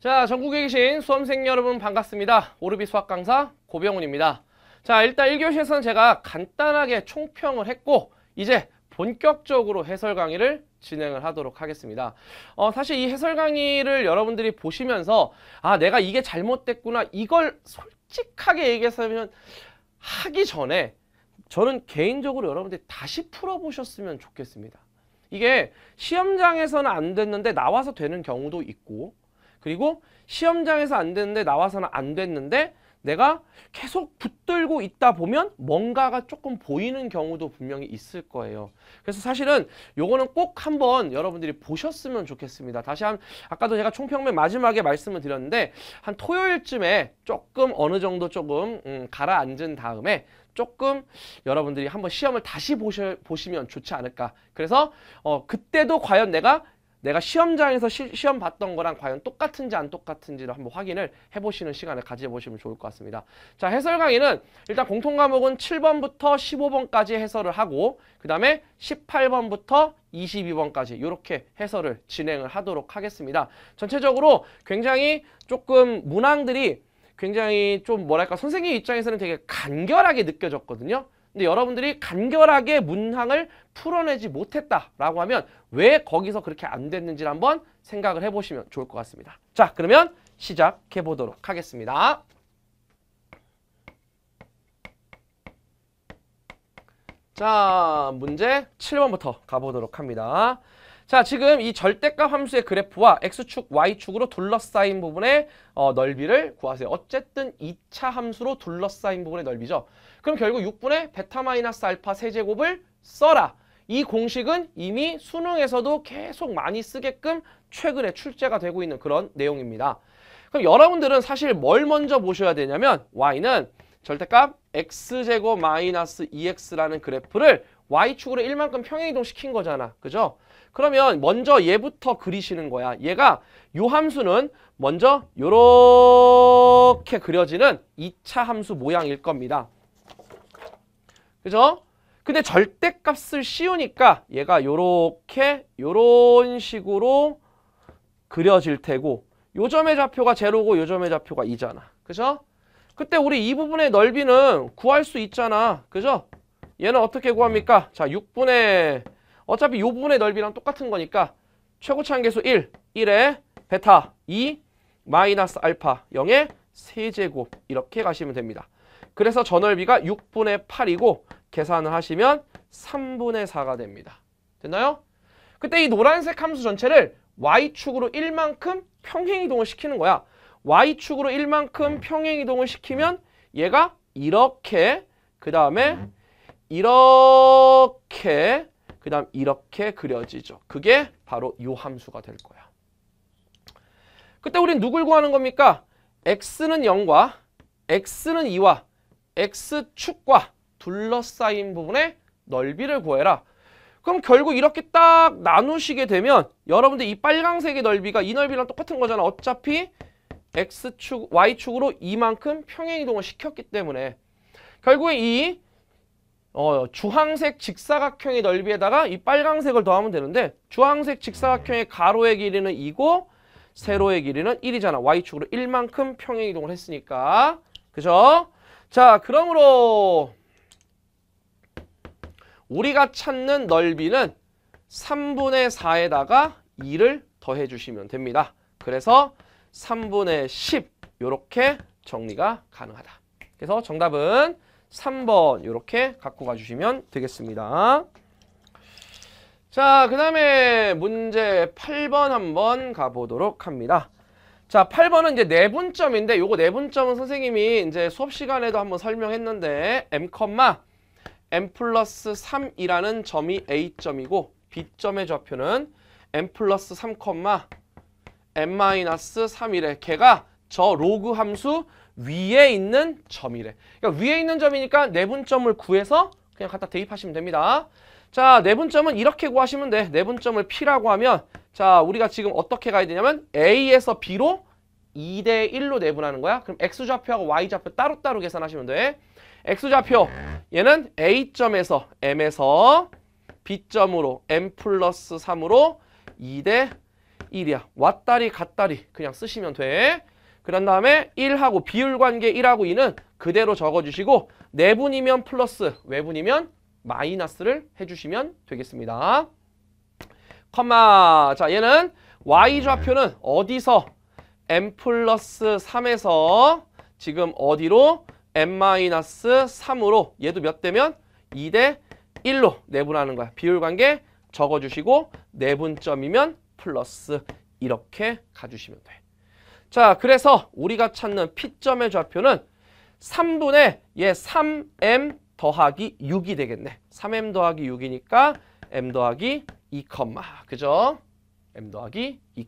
자, 전국에 계신 수험생 여러분 반갑습니다. 오르비 수학 강사 고병훈입니다. 자, 일단 1교시에서는 제가 간단하게 총평을 했고 이제 본격적으로 해설 강의를 진행을 하도록 하겠습니다. 어, 사실 이 해설 강의를 여러분들이 보시면서 아, 내가 이게 잘못됐구나. 이걸 솔직하게 얘기해서면 하기 전에 저는 개인적으로 여러분들이 다시 풀어보셨으면 좋겠습니다. 이게 시험장에서는 안 됐는데 나와서 되는 경우도 있고 그리고 시험장에서 안 됐는데 나와서는 안 됐는데 내가 계속 붙들고 있다 보면 뭔가가 조금 보이는 경우도 분명히 있을 거예요. 그래서 사실은 요거는 꼭 한번 여러분들이 보셨으면 좋겠습니다. 다시 한 아까도 제가 총평맨 마지막에 말씀을 드렸는데 한 토요일쯤에 조금 어느 정도 조금 음, 가라앉은 다음에 조금 여러분들이 한번 시험을 다시 보셔, 보시면 좋지 않을까. 그래서 어, 그때도 과연 내가 내가 시험장에서 시, 험 봤던 거랑 과연 똑같은지 안 똑같은지를 한번 확인을 해보시는 시간을 가져보시면 좋을 것 같습니다. 자 해설 강의는 일단 공통 과목은 7번부터 15번까지 해설을 하고 그 다음에 18번부터 22번까지 이렇게 해설을 진행을 하도록 하겠습니다. 전체적으로 굉장히 조금 문항들이 굉장히 좀 뭐랄까 선생님 입장에서는 되게 간결하게 느껴졌거든요. 근데 여러분들이 간결하게 문항을 풀어내지 못했다라고 하면 왜 거기서 그렇게 안 됐는지를 한번 생각을 해보시면 좋을 것 같습니다. 자, 그러면 시작해 보도록 하겠습니다. 자, 문제 7번부터 가보도록 합니다. 자, 지금 이 절대값 함수의 그래프와 x축, y축으로 둘러싸인 부분의 어, 넓이를 구하세요. 어쨌든 2차 함수로 둘러싸인 부분의 넓이죠. 그럼 결국 6분의 베타 마이너스 알파 세제곱을 써라. 이 공식은 이미 수능에서도 계속 많이 쓰게끔 최근에 출제가 되고 있는 그런 내용입니다. 그럼 여러분들은 사실 뭘 먼저 보셔야 되냐면 y는 절대값 x제곱 마이너스 2x라는 그래프를 y축으로 1만큼 평행이동 시킨 거잖아. 그죠? 그러면 먼저 얘부터 그리시는 거야. 얘가 요 함수는 먼저 요렇게 그려지는 2차 함수 모양일 겁니다. 그죠? 근데 절대값을 씌우니까 얘가 요렇게 요런 식으로 그려질 테고 요 점의 좌표가 제로고 요 점의 좌표가 2잖아. 그죠? 그때 우리 이 부분의 넓이는 구할 수 있잖아. 그죠? 얘는 어떻게 구합니까? 자, 6분의 어차피 이 부분의 넓이랑 똑같은 거니까 최고차항계수 1, 1에 베타 2, 마이너스 알파 0의 세제곱 이렇게 가시면 됩니다. 그래서 저 넓이가 6분의 8이고 계산을 하시면 3분의 4가 됩니다. 됐나요? 그때 이 노란색 함수 전체를 y축으로 1만큼 평행이동을 시키는 거야. y축으로 1만큼 평행이동을 시키면 얘가 이렇게 그 다음에 이렇게 그 다음 이렇게 그려지죠. 그게 바로 이 함수가 될 거야. 그때 우린 누굴 구하는 겁니까? x는 0과 x는 2와 x축과 둘러싸인 부분의 넓이를 구해라. 그럼 결국 이렇게 딱 나누시게 되면 여러분들 이 빨강색의 넓이가 이 넓이랑 똑같은 거잖아. 어차피 x축, y축으로 이만큼 평행이동을 시켰기 때문에 결국에 이 어, 주황색 직사각형의 넓이에다가 이 빨강색을 더하면 되는데 주황색 직사각형의 가로의 길이는 2고 세로의 길이는 1이잖아. y축으로 1만큼 평행 이동을 했으니까. 그죠? 자, 그러므로 우리가 찾는 넓이는 3분의 4에다가 2를 더해 주시면 됩니다. 그래서 3분의 10 이렇게 정리가 가능하다. 그래서 정답은 3번 이렇게 갖고 가주시면 되겠습니다. 자, 그 다음에 문제 8번 한번 가보도록 합니다. 자, 8번은 이제 내분점인데 요거 내분점은 선생님이 이제 수업 시간에도 한번 설명했는데 m, m 플러스 3이라는 점이 A점이고 B점의 좌표는 m 플러스 3, m 마이너스 3이래. 걔가 저 로그 함수 위에 있는 점이래. 그러니까 위에 있는 점이니까 내분점을 구해서 그냥 갖다 대입하시면 됩니다. 자, 내분점은 이렇게 구하시면 돼. 내분점을 P라고 하면 자, 우리가 지금 어떻게 가야 되냐면 A에서 B로 2대 1로 내분하는 거야. 그럼 X좌표하고 Y좌표 따로따로 계산하시면 돼. X좌표 얘는 A점에서 M에서 B점으로 M 플러스 3으로 2대 1이야. 왔다리 갔다리 그냥 쓰시면 돼. 그런 다음에 1하고 비율 관계 1하고 2는 그대로 적어주시고 내분이면 플러스 외분이면 마이너스를 해주시면 되겠습니다. 컴마. 자 얘는 y좌표는 어디서? m 플러스 3에서 지금 어디로? m-3으로. 얘도 몇 대면? 2 대 1로 내분하는 거야. 비율 관계 적어주시고 내분점이면 플러스. 이렇게 가주시면 돼. 자 그래서 우리가 찾는 P점의 좌표는 3분의 얘 3m 더하기 6이 되겠네. 3m 더하기 6이니까 m 더하기 2, 그죠? m 더하기 2,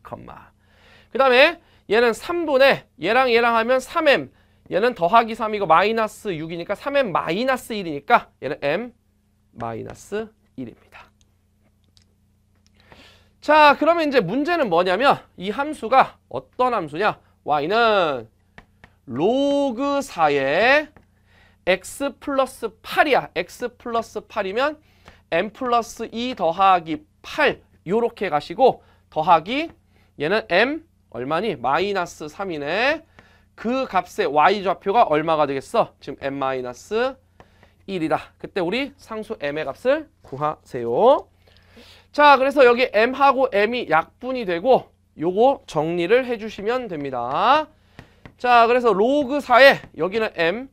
그 다음에 얘는 3분의 얘랑 얘랑 하면 3m 얘는 더하기 3이고 마이너스 6이니까 3m 마이너스 1이니까 얘는 m 마이너스 1입니다. 자 그러면 이제 문제는 뭐냐면 이 함수가 어떤 함수냐 y는 로그 4의 x 플러스 8이야. x 플러스 8이면 m 플러스 2 더하기 8 요렇게 가시고 더하기 얘는 m 얼마니? 마이너스 3이네. 그 값의 y좌표가 얼마가 되겠어? 지금 m 마이너스 1이다. 그때 우리 상수 m의 값을 구하세요. 자, 그래서 여기 m하고 m이 약분이 되고 요거 정리를 해주시면 됩니다. 자, 그래서 로그 4에 여기는 m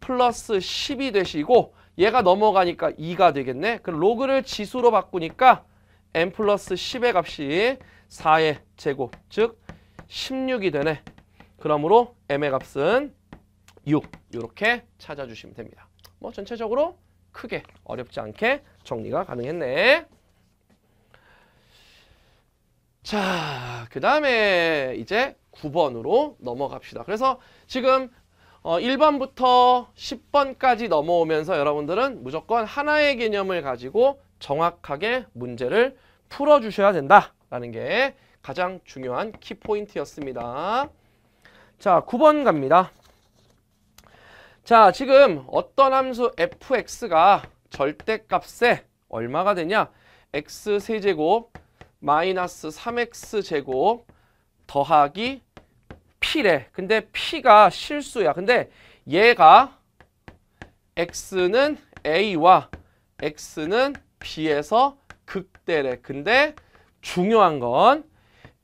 플러스 10이 되시고 얘가 넘어가니까 2가 되겠네. 그럼 로그를 지수로 바꾸니까 m 플러스 10의 값이 4의 제곱, 즉 16이 되네. 그러므로 m의 값은 6 이렇게 찾아주시면 됩니다. 뭐 전체적으로 크게 어렵지 않게 정리가 가능했네. 자, 그 다음에 이제 9번으로 넘어갑시다. 그래서 지금 어, 1번부터 10번까지 넘어오면서 여러분들은 무조건 하나의 개념을 가지고 정확하게 문제를 풀어주셔야 된다라는 게 가장 중요한 키포인트였습니다. 자, 9번 갑니다. 자, 지금 어떤 함수 fx가 절대값에 얼마가 되냐? x세제곱 마이너스 3x제곱 더하기 p래. 근데 p가 실수야. 근데 얘가 x는 a와 x는 b에서 극대래. 근데 중요한 건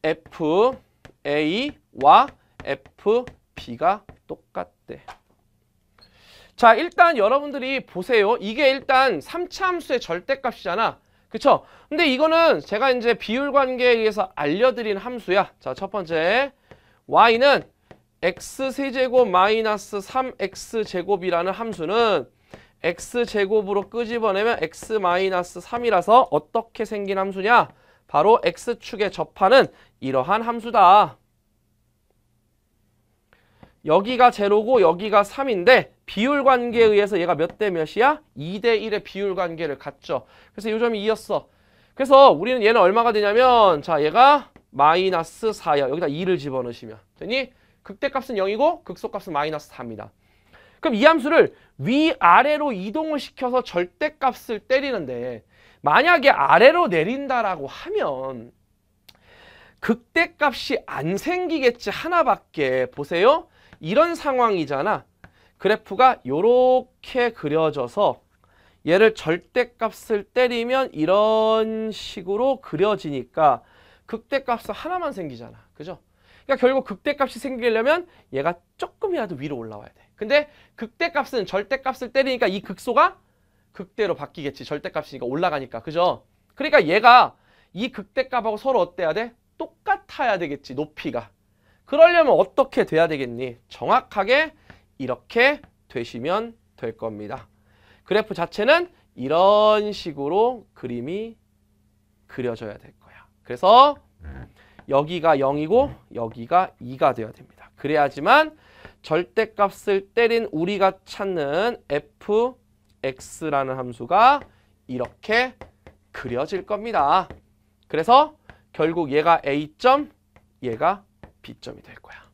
f a와 f b가 똑같대. 자 일단 여러분들이 보세요. 이게 일단 3차 함수의 절대값이잖아. 그쵸? 근데 이거는 제가 이제 비율 관계에 의해서 알려드린 함수야. 자, 첫 번째. y는 x세제곱 마이너스 3x제곱이라는 함수는 x제곱으로 끄집어내면 x 마이너스 3이라서 어떻게 생긴 함수냐? 바로 x축에 접하는 이러한 함수다. 여기가 제로고 여기가 3인데 비율 관계에 의해서 얘가 몇 대 몇이야? 2대 1의 비율 관계를 갖죠. 그래서 이 점이 2였어. 그래서 우리는 얘는 얼마가 되냐면 자 얘가 마이너스 4야. 여기다 2를 집어넣으시면 되니 극대값은 0이고 극소값은 마이너스 4입니다. 그럼 이 함수를 위아래로 이동을 시켜서 절대값을 때리는데 만약에 아래로 내린다라고 하면 극대값이 안 생기겠지 하나밖에 보세요. 이런 상황이잖아. 그래프가 이렇게 그려져서 얘를 절대값을 때리면 이런 식으로 그려지니까 극대값은 하나만 생기잖아. 그죠? 그러니까 결국 극대값이 생기려면 얘가 조금이라도 위로 올라와야 돼. 근데 극대값은 절대값을 때리니까 이 극소가 극대로 바뀌겠지. 절대값이니까 올라가니까. 그죠? 그러니까 얘가 이 극대값하고 서로 어때야 돼? 똑같아야 되겠지. 높이가. 그러려면 어떻게 돼야 되겠니? 정확하게 이렇게 되시면 될 겁니다. 그래프 자체는 이런 식으로 그림이 그려져야 될 거야. 그래서 여기가 0이고 여기가 2가 되어야 됩니다. 그래야지만 절대값을 때린 우리가 찾는 fx라는 함수가 이렇게 그려질 겁니다. 그래서 결국 얘가 a점, 얘가 B점이 될 거야.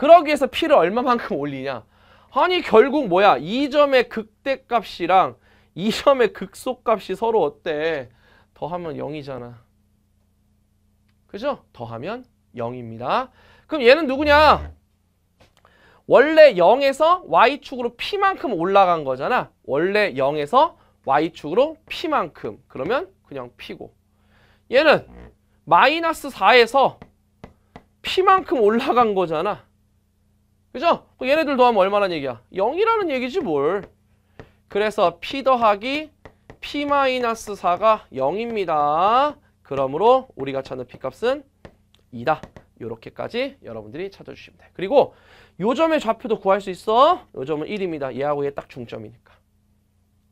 그러기 위해서 P를 얼마만큼 올리냐? 아니 결국 뭐야? 2점의 극대값이랑 2점의 극소값이 서로 어때? 더하면 0이잖아. 그죠? 더하면 0입니다. 그럼 얘는 누구냐? 원래 0에서 y축으로 p만큼 올라간 거잖아. 원래 0에서 y축으로 p만큼. 그러면 그냥 p고. 얘는 마이너스 4에서 p만큼 올라간 거잖아. 그죠? 그럼 얘네들 더하면 얼마란 얘기야? 0이라는 얘기지 뭘. 그래서 p 더하기 p-4가 0입니다. 그러므로 우리가 찾는 p값은 2다. 이렇게까지 여러분들이 찾아주시면 돼. 그리고 요 점의 좌표도 구할 수 있어. 요 점은 1입니다. 얘하고 얘 딱 중점이니까.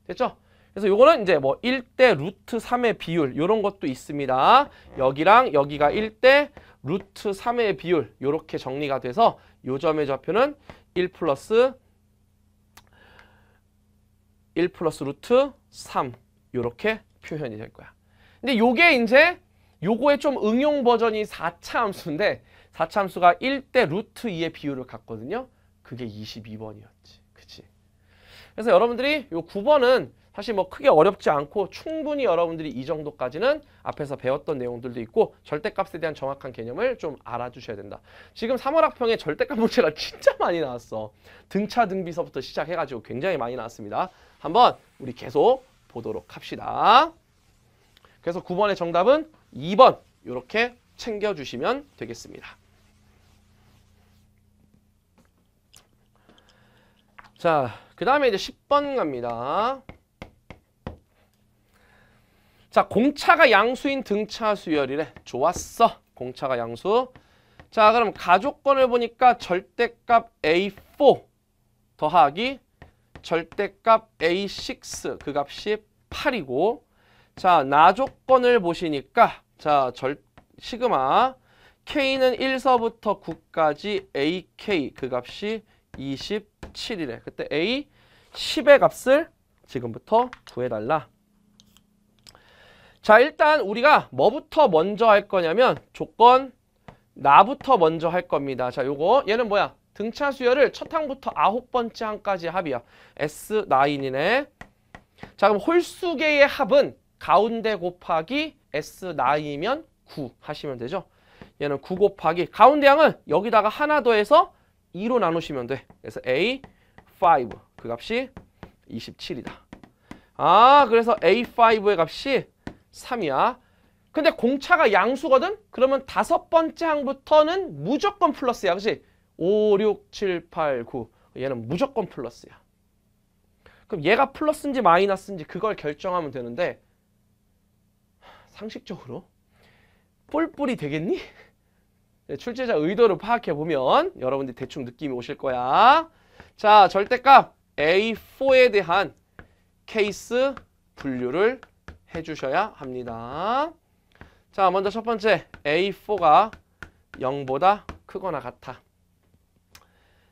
됐죠? 그래서 요거는 이제 뭐 1대 루트 3의 비율 요런 것도 있습니다. 여기랑 여기가 1대 루트 3의 비율 요렇게 정리가 돼서 요 점의 좌표는 1 플러스 1 플러스 루트 3 요렇게 표현이 될 거야. 근데 요게 이제 요거의 좀 응용 버전이 4차 함수인데 4차 함수가 1대 루트 2의 비율을 갖거든요. 그게 22번이었지. 그치? 그래서 여러분들이 요 9번은 사실 뭐 크게 어렵지 않고 충분히 여러분들이 이 정도까지는 앞에서 배웠던 내용들도 있고 절대값에 대한 정확한 개념을 좀 알아주셔야 된다. 지금 3월 학평에 절대값 문제가 진짜 많이 나왔어. 등차 등비서부터 시작해가지고 굉장히 많이 나왔습니다. 한번 우리 계속 보도록 합시다. 그래서 9번의 정답은 2번 이렇게 챙겨주시면 되겠습니다. 자, 그 다음에 이제 10번 갑니다. 자, 공차가 양수인 등차 수열이래. 좋았어. 공차가 양수. 자, 그럼 가족권을 보니까 절대값 A4 더하기 절대값 A6 그 값이 8이고 자, 나조건을 보시니까 자, 절 시그마 K는 1서부터 9까지 AK 그 값이 27이래. 그때 A 10의 값을 지금부터 구해달라. 자, 일단 우리가 뭐부터 먼저 할 거냐면 조건 나부터 먼저 할 겁니다. 자, 요거 얘는 뭐야? 등차 수열을 첫 항부터 아홉 번째 항까지 합이야. S9이네. 자, 그럼 홀수 개의 합은 가운데 곱하기 S9이면 9 하시면 되죠. 얘는 9 곱하기 가운데 양은 여기다가 하나 더해서 2로 나누시면 돼. 그래서 A5 그 값이 27이다. 아 그래서 A5의 값이 3이야. 근데 공차가 양수거든? 그러면 다섯 번째 항부터는 무조건 플러스야. 그치? 5, 6, 7, 8, 9 얘는 무조건 플러스야. 그럼 얘가 플러스인지 마이너스인지 그걸 결정하면 되는데 상식적으로 뿔뿔이 되겠니? 네, 출제자 의도를 파악해 보면 여러분들이 대충 느낌이 오실 거야. 자, 절대값 A4에 대한 케이스 분류를 해주셔야 합니다. 자, 먼저 첫 번째 A4가 0보다 크거나 같아.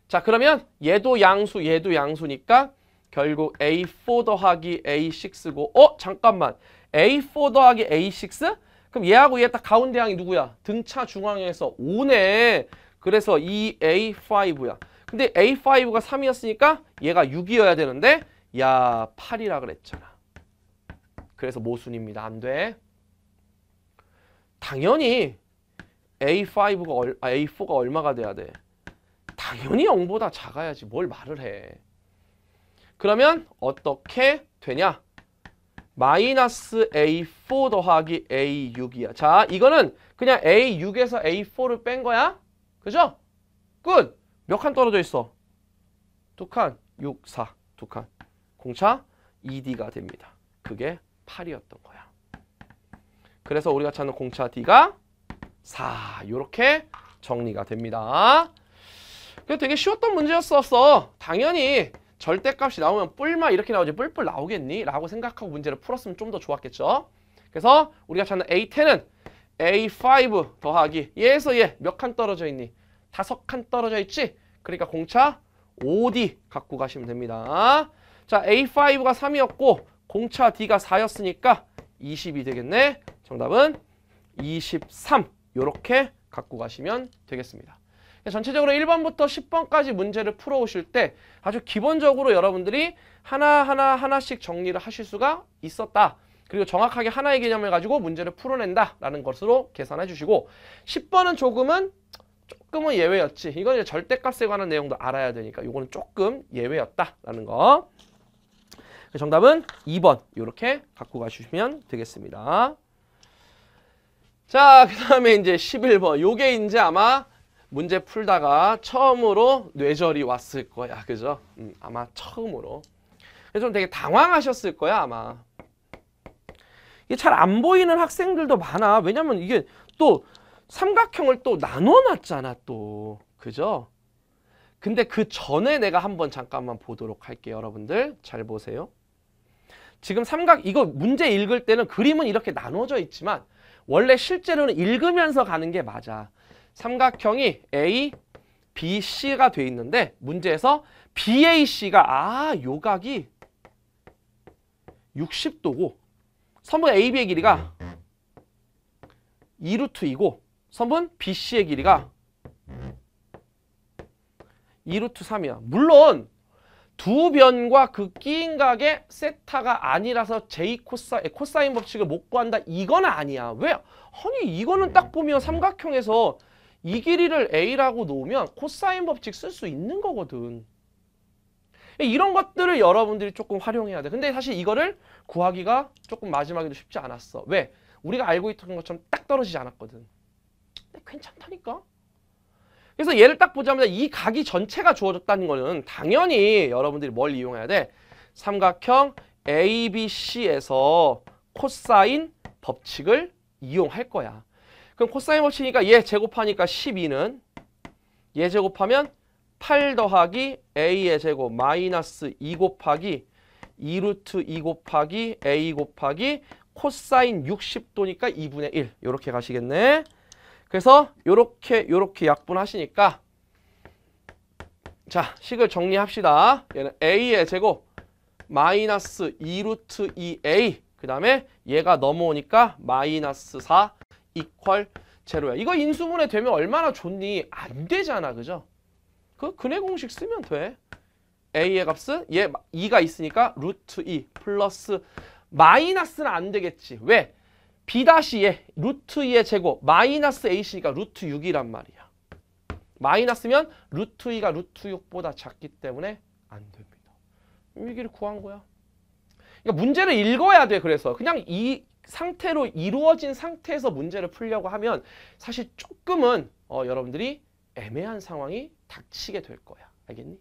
자, 그러면 얘도 양수, 얘도 양수니까 결국 A4 더하기 A6고 어? 잠깐만. A4 더하기 A6? 그럼 얘하고 얘 딱 가운데 항이 누구야? 등차 중앙에서 5네. 그래서 이 A5야. 근데 A5가 3이었으니까 얘가 6이어야 되는데 야 8이라 그랬잖아. 그래서 모순입니다. 안 돼. 당연히 A5가 얼, 아, A4가 얼마가 돼야 돼? 당연히 0보다 작아야지 뭘 말을 해. 그러면 어떻게 되냐? 마이너스 A4 더하기 A6이야. 자, 이거는 그냥 A6에서 A4를 뺀 거야. 그죠? 끝! 몇 칸 떨어져 있어? 두 칸, 6, 4, 두 칸. 공차 2D가 됩니다. 그게 8이었던 거야. 그래서 우리가 찾는 공차 D가 4. 이렇게 정리가 됩니다. 그게 되게 쉬웠던 문제였었어. 당연히 절대값이 나오면 뿔마 이렇게 나오지 뿔뿔 나오겠니? 라고 생각하고 문제를 풀었으면 좀 더 좋았겠죠. 그래서 우리가 찾는 A10은 A5 더하기 얘에서 얘 몇 칸 떨어져 있니? 다섯 칸 떨어져 있지? 그러니까 공차 5D 갖고 가시면 됩니다. 자 A5가 3이었고 공차 D가 4였으니까 20이 되겠네. 정답은 23 이렇게 갖고 가시면 되겠습니다. 전체적으로 1번부터 10번까지 문제를 풀어오실 때 아주 기본적으로 여러분들이 하나하나 하나씩 정리를 하실 수가 있었다. 그리고 정확하게 하나의 개념을 가지고 문제를 풀어낸다라는 것으로 계산해 주시고 10번은 조금은 조금은 예외였지. 이건 이제 절대값에 관한 내용도 알아야 되니까 이거는 조금 예외였다라는 거. 정답은 2번 이렇게 갖고 가주시면 되겠습니다. 자, 그 다음에 이제 11번. 요게 이제 아마 문제 풀다가 처음으로 뇌절이 왔을 거야. 그죠? 음, 아마 처음으로. 좀 되게 당황하셨을 거야, 아마. 이게 잘 안 보이는 학생들도 많아. 왜냐면 이게 또 삼각형을 또 나눠놨잖아, 또. 그죠? 근데 그 전에 내가 한번 잠깐만 보도록 할게요, 여러분들. 잘 보세요. 지금 삼각, 이거 문제 읽을 때는 그림은 이렇게 나눠져 있지만 원래 실제로는 읽으면서 가는 게 맞아. 삼각형이 A, B, C가 돼 있는데 문제에서 BAC가 아, 요각이 60도고 선분 AB의 길이가 2루트2고 선분 BC의 길이가 2루트 3이야. 물론 두 변과 그 끼인 각의 세타가 아니라서 J 코사, 코사인 법칙을 못 구한다. 이건 아니야. 왜? 아니 이거는 딱 보면 삼각형에서 이 길이를 A라고 놓으면 코사인 법칙 쓸 수 있는 거거든. 이런 것들을 여러분들이 조금 활용해야 돼. 근데 사실 이거를 구하기가 조금 마지막에도 쉽지 않았어. 왜? 우리가 알고 있던 것처럼 딱 떨어지지 않았거든. 근데 괜찮다니까? 그래서 얘를 딱 보자마자 이 각이 전체가 주어졌다는 거는 당연히 여러분들이 뭘 이용해야 돼? 삼각형 ABC에서 코사인 법칙을 이용할 거야. 그럼 코사인 법칙이니까 얘 제곱하니까 12는 얘 제곱하면 8 더하기 A의 제곱 마이너스 2 곱하기 2루트 2 곱하기 A 곱하기 코사인 60도니까 2분의 1 이렇게 가시겠네. 그래서 요렇게 요렇게 약분하시니까 자 식을 정리합시다. 얘는 A의 제곱 마이너스 2루트 2A 그 다음에 얘가 넘어오니까 마이너스 4 이퀄 제로야. 이거 인수분해 되면 얼마나 좋니? 안 되잖아. 그죠? 그 근해 공식 쓰면 돼. A의 값은 얘 2가 있으니까 루트 2 플러스 마이너스는 안 되겠지. 왜? B-에 루트 2의 제곱 마이너스 AC니까 루트 6이란 말이야. 마이너스면 루트 2가 루트 6보다 작기 때문에 안 됩니다. 이 길을 구한 거야. 그러니까 문제를 읽어야 돼. 그래서 그냥 이 상태로 이루어진 상태에서 문제를 풀려고 하면 사실 조금은 어, 여러분들이 애매한 상황이 닥치게 될 거야. 알겠니?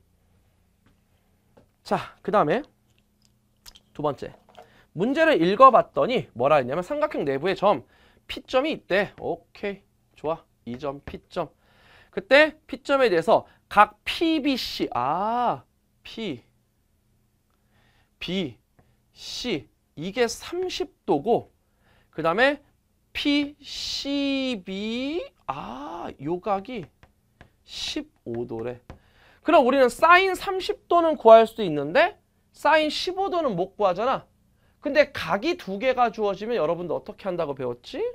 자, 그 다음에 두 번째. 문제를 읽어봤더니 뭐라 했냐면 삼각형 내부에 점 P점이 있대. 오케이. 좋아. 이 점 P점. 그때 P점에 대해서 각 PBC 아 P B C 이게 30도고 그 다음에 PCB 아 요각이 15도래. 그럼 우리는 사인 30도는 구할 수도 있는데 사인 15도는 못 구하잖아. 근데 각이 두 개가 주어지면 여러분도 어떻게 한다고 배웠지?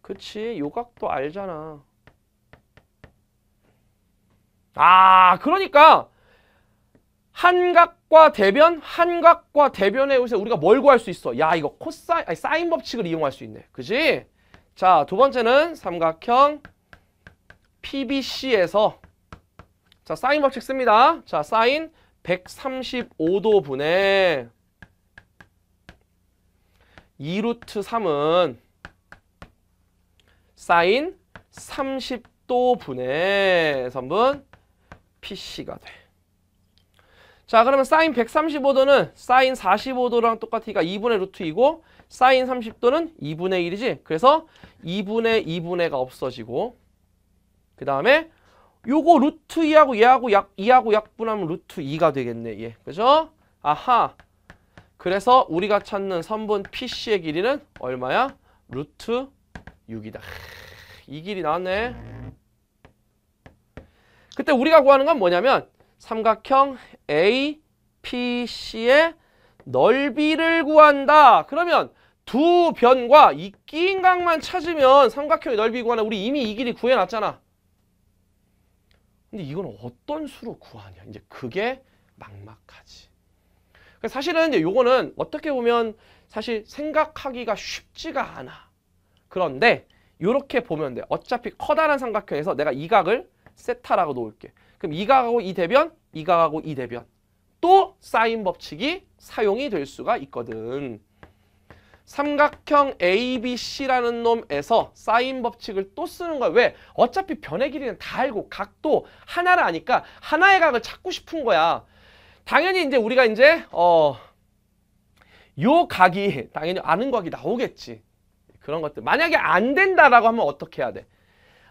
그치 요각도 알잖아. 아 그러니까 한각과 대변, 한각과 대변에 의해서 우리가 뭘 구할 수 있어? 야 이거 코사인, 아니 사인 법칙을 이용할 수 있네. 그지? 자 두 번째는 삼각형 PBC에서 자 사인 법칙 씁니다. 자 사인 135도 분의 2루트 3은 사인 30도 분의 선분 PC가 돼. 자 그러면 사인 135도는 사인 45도랑 똑같으니까 2분의 루트 2고 사인 30도는 2분의 1이지. 그래서 2분의 2분의가 없어지고 그 다음에 요거 루트 2하고 얘하고 약 2하고 약분하면 루트 2가 되겠네. 얘. 그죠? 아하. 그래서 우리가 찾는 선분 PC의 길이는 얼마야? 루트 6이다. 이 길이 나왔네. 그때 우리가 구하는 건 뭐냐면 삼각형 APC의 넓이를 구한다. 그러면 두 변과 이 끼인 각만 찾으면 삼각형의 넓이 구하나 우리 이미 이 길이 구해놨잖아. 근데 이건 어떤 수로 구하냐. 이제 그게 막막하지. 그래서 사실은 이제 요거는 어떻게 보면 사실 생각하기가 쉽지가 않아. 그런데 이렇게 보면 돼. 어차피 커다란 삼각형에서 내가 이 각을 세타라고 놓을게. 그럼 이 각하고 이 대변, 이 각하고 이 대변. 또 사인 법칙이 사용이 될 수가 있거든. 삼각형 ABC라는 놈에서 사인 법칙을 또 쓰는 거야. 왜? 어차피 변의 길이는 다 알고 각도 하나를 아니까 하나의 각을 찾고 싶은 거야. 당연히 이제 우리가 이제 어 요 각이 당연히 아는 각이 나오겠지. 그런 것들. 만약에 안 된다라고 하면 어떻게 해야 돼?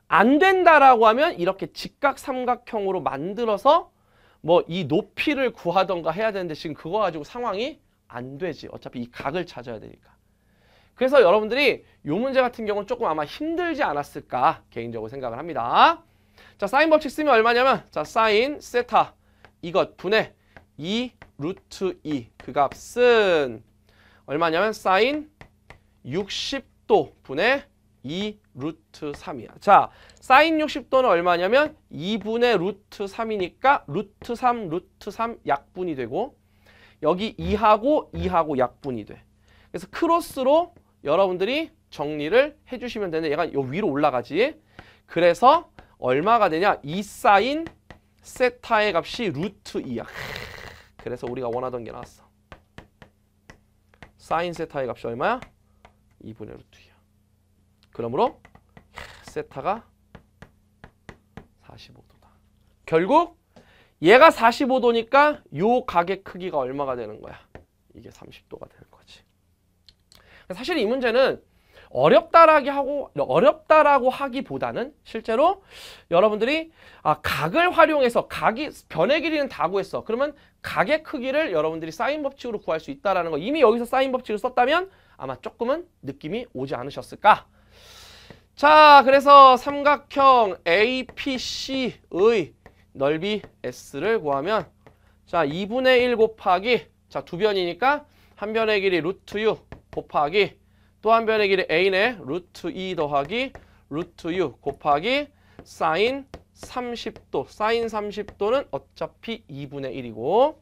안 된다라고 하면 이렇게 직각 삼각형으로 만들어서 뭐 이 높이를 구하던가 해야 되는데 지금 그거 가지고 상황이 안 되지. 어차피 이 각을 찾아야 되니까. 그래서 여러분들이 이 문제 같은 경우는 조금 아마 힘들지 않았을까 개인적으로 생각을 합니다. 자, 사인 법칙 쓰면 얼마냐면 자, 사인 세타 이것 분의 2 루트 2 그 값은 얼마냐면 사인 60도 분의 2 루트 3이야. 자, 사인 60도는 얼마냐면 2분의 루트 3이니까 루트 3, 루트 3 약분이 되고 여기 2하고 2하고 약분이 돼. 그래서 크로스로 여러분들이 정리를 해주시면 되는데 얘가 요 위로 올라가지. 그래서 얼마가 되냐? 2 사인 세타의 값이 루트 2야. 그래서 우리가 원하던 게 나왔어. 사인 세타의 값이 얼마야? 2분의 루트 2야. 그러므로 세타가 45도다. 결국 얘가 45도니까 요 각의 크기가 얼마가 되는 거야? 이게 30도가 되는 거지. 사실 이 문제는 어렵다라고 하고 어렵다라고 하기보다는 실제로 여러분들이 아, 각을 활용해서 각이 변의 길이는 다 구했어. 그러면 각의 크기를 여러분들이 사인 법칙으로 구할 수 있다라는 거 이미 여기서 사인 법칙을 썼다면 아마 조금은 느낌이 오지 않으셨을까? 자, 그래서 삼각형 APC의 넓이 S를 구하면 자, 2분의 1 곱하기 자, 두 변이니까 한 변의 길이 루트 U 곱하기 또 한 변의 길이 A네 루트 2 더하기 루트 U 곱하기 사인 30도 사인 30도는 어차피 2분의 1이고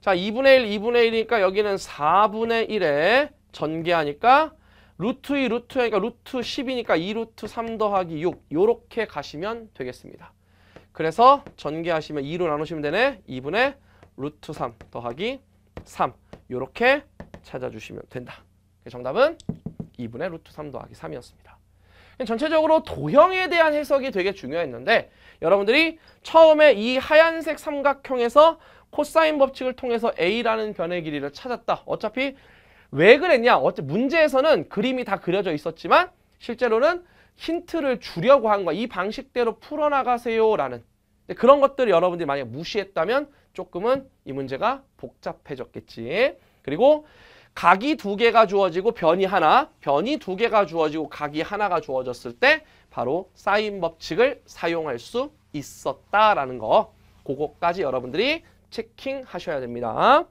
자 2분의 1 2분의 1이니까 여기는 4분의 1에 전개하니까 루트 2 루트 2니까 루트 10이니까 2 루트 3 더하기 6 요렇게 가시면 되겠습니다. 그래서 전개하시면 2로 나누시면 되네. 2분의 루트 3 더하기 3 요렇게 찾아주시면 된다. 정답은 2분의 루트 3 더하기 3이었습니다. 전체적으로 도형에 대한 해석이 되게 중요했는데 여러분들이 처음에 이 하얀색 삼각형에서 코사인 법칙을 통해서 A라는 변의 길이를 찾았다. 어차피 왜 그랬냐? 어차피 문제에서는 그림이 다 그려져 있었지만 실제로는 힌트를 주려고 한 거야. 이 방식대로 풀어나가세요라는. 그런 것들을 여러분들이 만약 무시했다면 조금은 이 문제가 복잡해졌겠지. 그리고 각이 두 개가 주어지고 변이 하나, 변이 두 개가 주어지고 각이 하나가 주어졌을 때 바로 사인 법칙을 사용할 수 있었다라는 거. 그거까지 여러분들이 체킹하셔야 됩니다.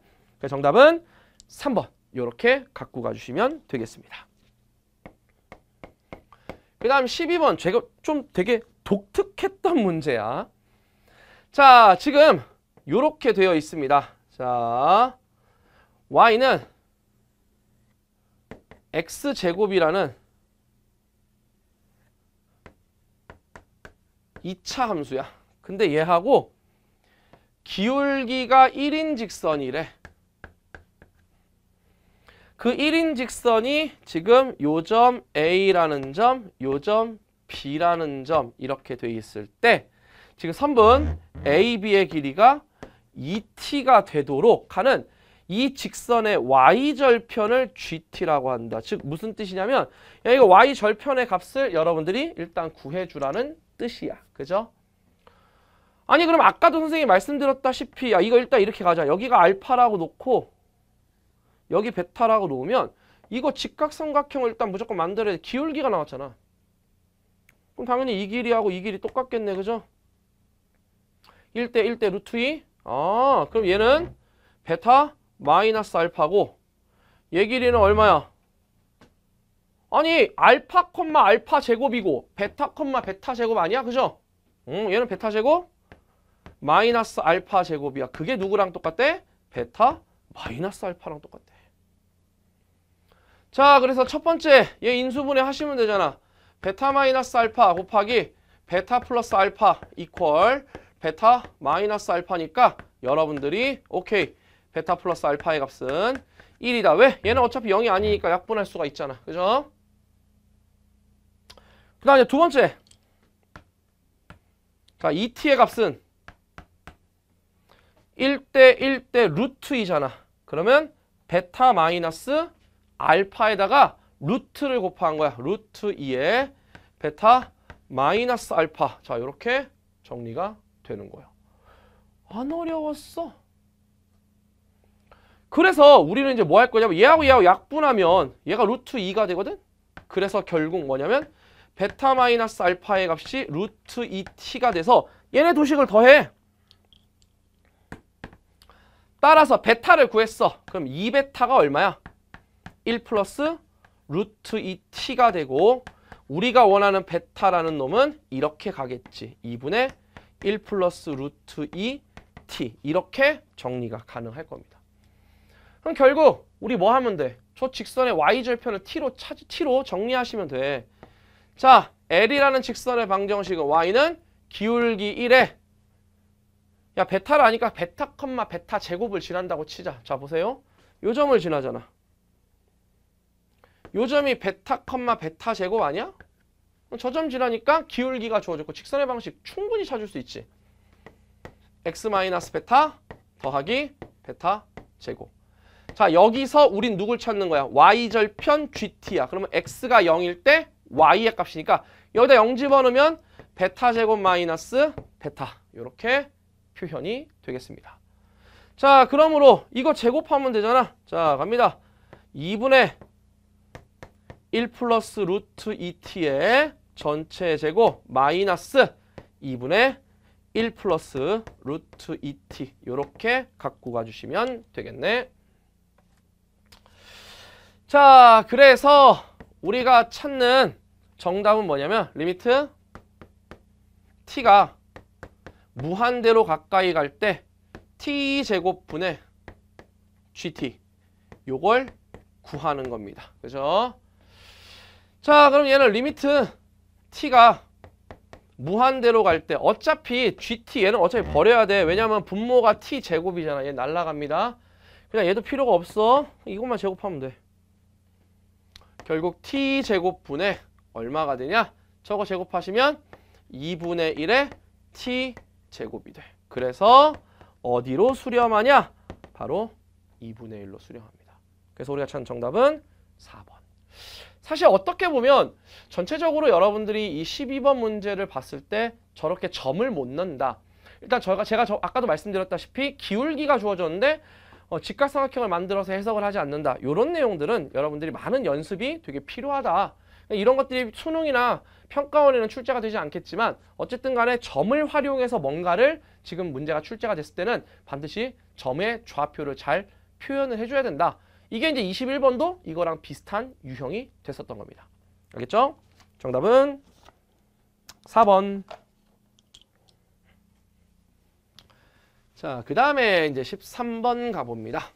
정답은 3번 이렇게 갖고 가주시면 되겠습니다. 그 다음 12번 제가 좀 되게 독특했던 문제야. 자 지금 이렇게 되어 있습니다. 자 y는 x제곱이라는 2차 함수야. 근데 얘하고 기울기가 1인 직선이래. 그 1인 직선이 지금 요점 A라는 점, 요점 B라는 점 이렇게 돼 있을 때 지금 선분 AB의 길이가 2t가 되도록 하는 이 직선의 y절편을 gt라고 한다. 즉 무슨 뜻이냐면 야 이거 y절편의 값을 여러분들이 일단 구해주라는 뜻이야. 그죠? 아니 그럼 아까도 선생님이 말씀드렸다시피 야 이거 일단 이렇게 가자. 여기가 알파라고 놓고 여기 베타라고 놓으면 이거 직각삼각형을 일단 무조건 만들어야 돼. 기울기가 나왔잖아. 그럼 당연히 이 길이하고 이 길이 똑같겠네. 그죠? 1대 1대 루트 2. 아 그럼 얘는 베타 마이너스 알파고 얘 길이는 얼마야? 아니 알파 콤마 알파 제곱이고 베타 콤마 베타 제곱 아니야? 그죠? 응, 얘는 베타 제곱 마이너스 알파 제곱이야. 그게 누구랑 똑같대? 베타 마이너스 알파랑 똑같대. 자, 그래서 첫 번째 얘 인수분해 하시면 되잖아. 베타 마이너스 알파 곱하기 베타 플러스 알파 equal 베타 마이너스 알파니까 여러분들이 오케이 베타 플러스 알파의 값은 1이다. 왜? 얘는 어차피 0이 아니니까 약분할 수가 있잖아. 그죠? 그 다음에 두 번째 자, 2t의 값은 1대 1대 루트 2잖아. 그러면 베타 마이너스 알파에다가 루트를 곱한 거야. 루트 2에 베타 마이너스 알파. 자, 이렇게 정리가 되는 거야. 안 어려웠어. 그래서 우리는 이제 뭐 할 거냐면 얘하고 얘하고 약분하면 얘가 루트 2가 되거든? 그래서 결국 뭐냐면 베타 마이너스 알파의 값이 루트 2t가 돼서 얘네 두 식을 더해. 따라서 베타를 구했어. 그럼 2베타가 얼마야? 1 플러스 루트 2t가 되고 우리가 원하는 베타라는 놈은 이렇게 가겠지. 2분의 1 플러스 루트 2t 이렇게 정리가 가능할 겁니다. 그럼 결국 우리 뭐 하면 돼? 저 직선의 y절편을 t로 차 t로 정리하시면 돼. 자, L이라는 직선의 방정식은 y는 기울기 1에 야 베타를 아니까 베타 콤마 베타 제곱을 지난다고 치자. 자 보세요. 요 점을 지나잖아. 요 점이 베타 콤마 베타 제곱 아니야? 저 점 지나니까 기울기가 주어졌고 직선의 방정식 충분히 찾을 수 있지. x 베타 더하기 베타 제곱. 자 여기서 우린 누굴 찾는 거야? y절편 gt야. 그러면 x가 0일 때 y의 값이니까 여기다 0 집어넣으면 베타 제곱 마이너스 베타 이렇게 표현이 되겠습니다. 자 그러므로 이거 제곱하면 되잖아. 자 갑니다. 2분의 1 플러스 루트 2t의 전체 제곱 마이너스 2분의 1 플러스 루트 2t 이렇게 갖고 가주시면 되겠네. 자 그래서 우리가 찾는 정답은 뭐냐면 limit t가 무한대로 가까이 갈 때 t제곱분의 gt 요걸 구하는 겁니다. 그죠? 자 그럼 얘는 limit t가 무한대로 갈 때 어차피 gt 얘는 어차피 버려야 돼. 왜냐면 분모가 t제곱이잖아. 얘 날라갑니다. 그냥 얘도 필요가 없어. 이것만 제곱하면 돼. 결국 t제곱분의 얼마가 되냐? 저거 제곱하시면 2분의 1의 t제곱이 돼. 그래서 어디로 수렴하냐? 바로 2분의 1로 수렴합니다. 그래서 우리가 찾은 정답은 4번. 사실 어떻게 보면 전체적으로 여러분들이 이 12번 문제를 봤을 때 저렇게 점을 못 넣는다. 일단 제가 저 아까도 말씀드렸다시피 기울기가 주어졌는데 어, 직각삼각형을 만들어서 해석을 하지 않는다. 이런 내용들은 여러분들이 많은 연습이 되게 필요하다. 이런 것들이 수능이나 평가원에는 출제가 되지 않겠지만 어쨌든 간에 점을 활용해서 뭔가를 지금 문제가 출제가 됐을 때는 반드시 점의 좌표를 잘 표현을 해줘야 된다. 이게 이제 21번도 이거랑 비슷한 유형이 됐었던 겁니다. 알겠죠? 정답은 4번. 자, 그 다음에 이제 13번 가봅니다.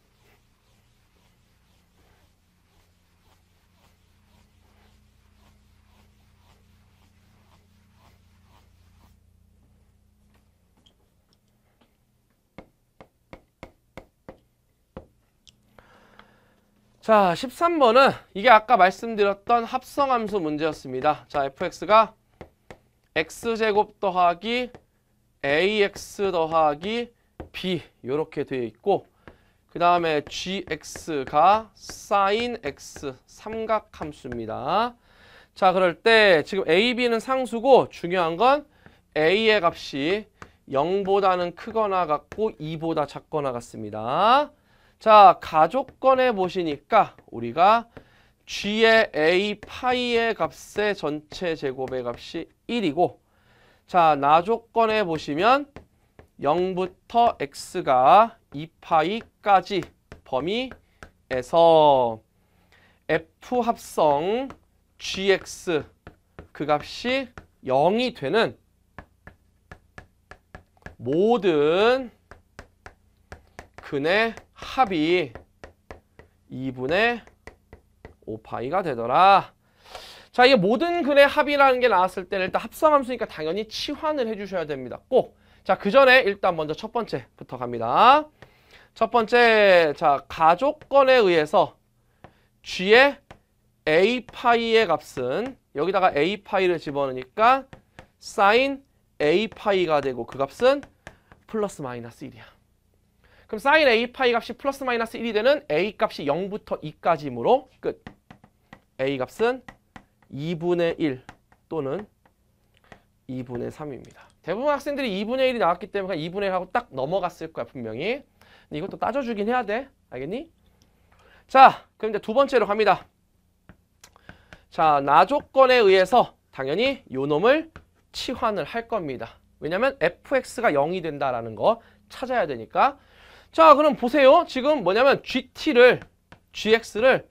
자, 13번은 이게 아까 말씀드렸던 합성함수 문제였습니다. 자, fx가 x제곱 더하기 ax 더하기 b 이렇게 되어 있고 그 다음에 gx가 sin x 삼각함수입니다. 자, 그럴 때 지금 a, b는 상수고 중요한 건 a의 값이 0보다는 크거나 같고 2보다 작거나 같습니다. 자, 가족권에 보시니까 우리가 g의 a 파이의 값의 전체 제곱의 값이 1이고 자, 나조건에 보시면 0부터 x가 2파이까지 범위에서 f 합성 gx 그 값이 0이 되는 모든 근의 합이 2분의 5파이가 되더라. 자, 이게 모든 근의 합이라는 게 나왔을 때는 일단 합성함수니까 당연히 치환을 해주셔야 됩니다. 꼭. 자, 그 전에 일단 먼저 첫 번째부터 갑니다. 첫 번째, 자, 가족건에 의해서 g의 a 파이의 값은 여기다가 a 파이를 집어넣으니까 sin a 파이가 되고 그 값은 플러스 마이너스 1이야. 그럼 sin a 파이 값이 플러스 마이너스 1이 되는 a 값이 0부터 2까지이므로 끝. a 값은 2분의 1 또는 2분의 3입니다. 대부분 학생들이 2분의 1이 나왔기 때문에 2분의 1하고 딱 넘어갔을 거야 분명히. 이것도 따져주긴 해야 돼. 알겠니? 자, 그럼 이제 두 번째로 갑니다. 자, 나조건에 의해서 당연히 요 놈을 치환을 할 겁니다. 왜냐면 fx가 0이 된다라는 거 찾아야 되니까. 자, 그럼 보세요. 지금 뭐냐면 gt를 gx를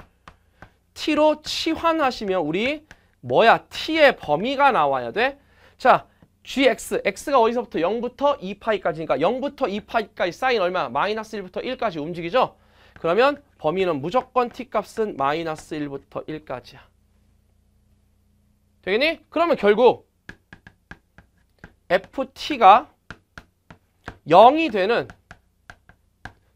t로 치환하시면 우리 뭐야? t의 범위가 나와야 돼. 자, gx, x가 어디서부터 0부터 2파이까지니까 0부터 2파이까지 사인 얼마? 마이너스 1부터 1까지 움직이죠? 그러면 범위는 무조건 t값은 마이너스 1부터 1까지야. 되겠니? 그러면 결국 ft가 0이 되는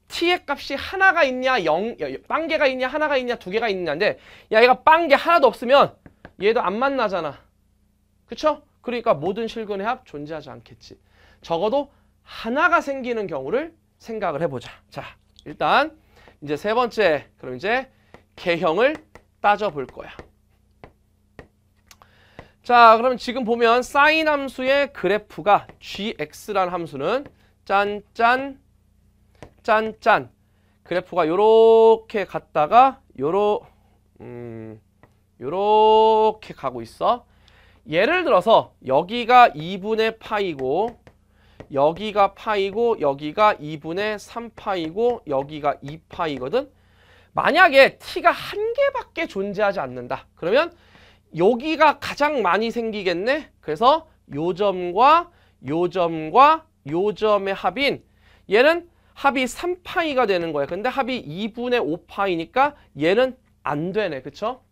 t의 값이 하나가 있냐, 0, 빵개가 있냐, 하나가 있냐, 두 개가 있냐인데 야 얘가 빵개 하나도 없으면 얘도 안 만나잖아. 그쵸? 그러니까 모든 실근의 합 존재하지 않겠지. 적어도 하나가 생기는 경우를 생각을 해보자. 자, 일단 이제 세 번째, 그럼 이제 개형을 따져볼 거야. 자, 그럼 지금 보면 사인 함수의 그래프가 gx라는 함수는 짠짠 짠짠 그래프가 요렇게 갔다가 음 요렇게 가고 있어. 예를 들어서 여기가 2분의 파이고 여기가 파이고 여기가 2분의 3파이고 여기가 2파이거든. 만약에 t가 한 개밖에 존재하지 않는다. 그러면 여기가 가장 많이 생기겠네. 그래서 요 점과 요 점과 요 점의 합인 얘는 합이 3파이가 되는 거야. 근데 합이 2분의 5파이니까 얘는 안 되네. 그쵸?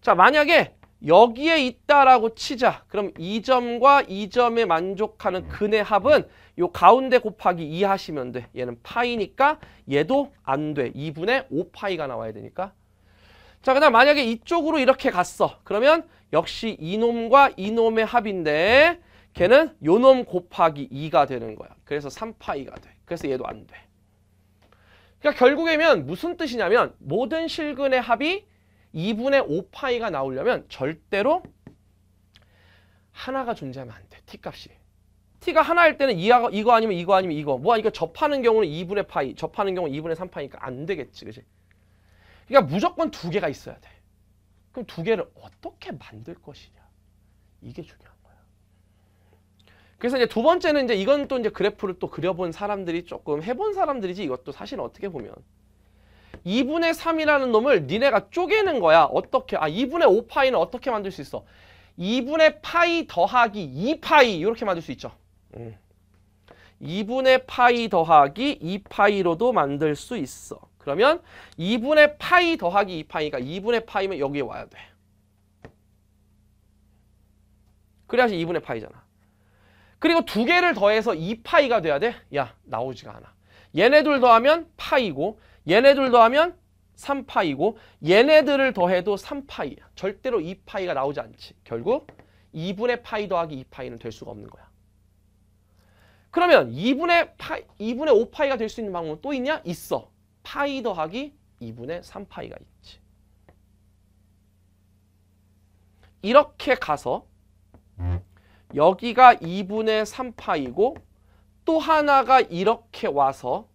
자, 만약에 여기에 있다라고 치자. 그럼 이 점과 이 점에 만족하는 근의 합은 요 가운데 곱하기 2 하시면 돼. 얘는 파이니까 얘도 안 돼. 2분의 5파이가 나와야 되니까. 자, 그 다음 만약에 이쪽으로 이렇게 갔어. 그러면 역시 이놈과 이놈의 합인데 걔는 요놈 곱하기 2가 되는 거야. 그래서 3파이가 돼. 그래서 얘도 안 돼. 그러니까 결국에면 무슨 뜻이냐면 모든 실근의 합이 2분의 5파이가 나오려면 절대로 하나가 존재하면 안 돼. t값이. t가 하나일 때는 이거, 이거 아니면 이거 아니면 이거. 뭐 이거 접하는 경우는 2분의 파이, 접하는 경우는 2분의 3파이니까 안 되겠지. 그지? 그러니까 무조건 두 개가 있어야 돼. 그럼 두 개를 어떻게 만들 것이냐. 이게 중요한 거야. 그래서 이제 두 번째는 이제 이건 또 이제 그래프를 또 그려본 사람들이 조금 해본 사람들이지 이것도 사실 어떻게 보면 2분의 3이라는 놈을 니네가 쪼개는 거야. 어떻게? 아 2분의 5파이는 어떻게 만들 수 있어? 2분의 파이 더하기 2파이 이렇게 만들 수 있죠. 음. 2분의 파이 더하기 2파이로도 만들 수 있어. 그러면 2분의 파이 더하기 2파이가 2분의 파이면 여기에 와야 돼. 그래야지 2분의 파이잖아. 그리고 두 개를 더해서 2파이가 돼야 돼? 야, 나오지가 않아. 얘네들 더하면 파이고 얘네들 더하면 3파이고 얘네들을 더해도 3파이야. 절대로 2파이가 나오지 않지. 결국 2분의 파이 더하기 2파이는 될 수가 없는 거야. 그러면 2분의 파이, 2분의 5파이가 될 수 있는 방법은 또 있냐? 있어. 파이 더하기 2분의 3파이가 있지. 이렇게 가서 여기가 2분의 3파이고 또 하나가 이렇게 와서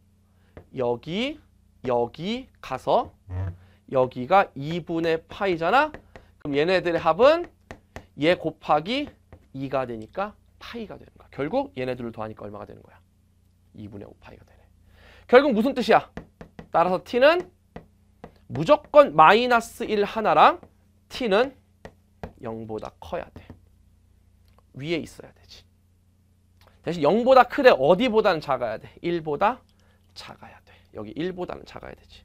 여기 여기 가서 여기가 2분의 파이잖아. 그럼 얘네들의 합은 얘 곱하기 2가 되니까 파이가 되는 거야. 결국 얘네들을 더하니까 얼마가 되는 거야? 2분의 5파이가 되네. 결국 무슨 뜻이야? 따라서 t는 무조건 마이너스 1 하나랑 t는 0보다 커야 돼. 위에 있어야 되지. 대신 0보다 크되 어디보다는 작아야 돼? 1보다 작아야 돼. 여기 1보다는 작아야 되지.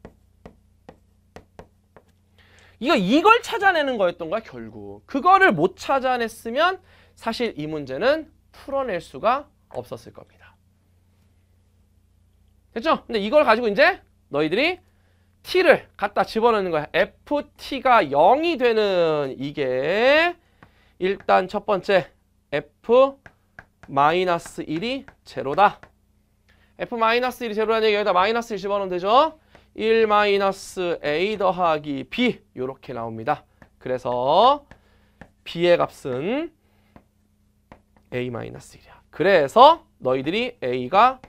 이거 이걸 찾아내는 거였던 거야 결국. 그거를 못 찾아냈으면 사실 이 문제는 풀어낼 수가 없었을 겁니다. 됐죠? 근데 이걸 가지고 이제 너희들이 t를 갖다 집어넣는 거야. ft가 0이 되는 이게 일단 첫 번째 f 마이너스 1이 제로다. f 마이너스 1이 제로라는 얘기 여기다 마이너스 1 집어넣으면 되죠. 1 마이너스 a 더하기 b 이렇게 나옵니다. 그래서 b의 값은 a 마이너스 1이야. 그래서 너희들이 a가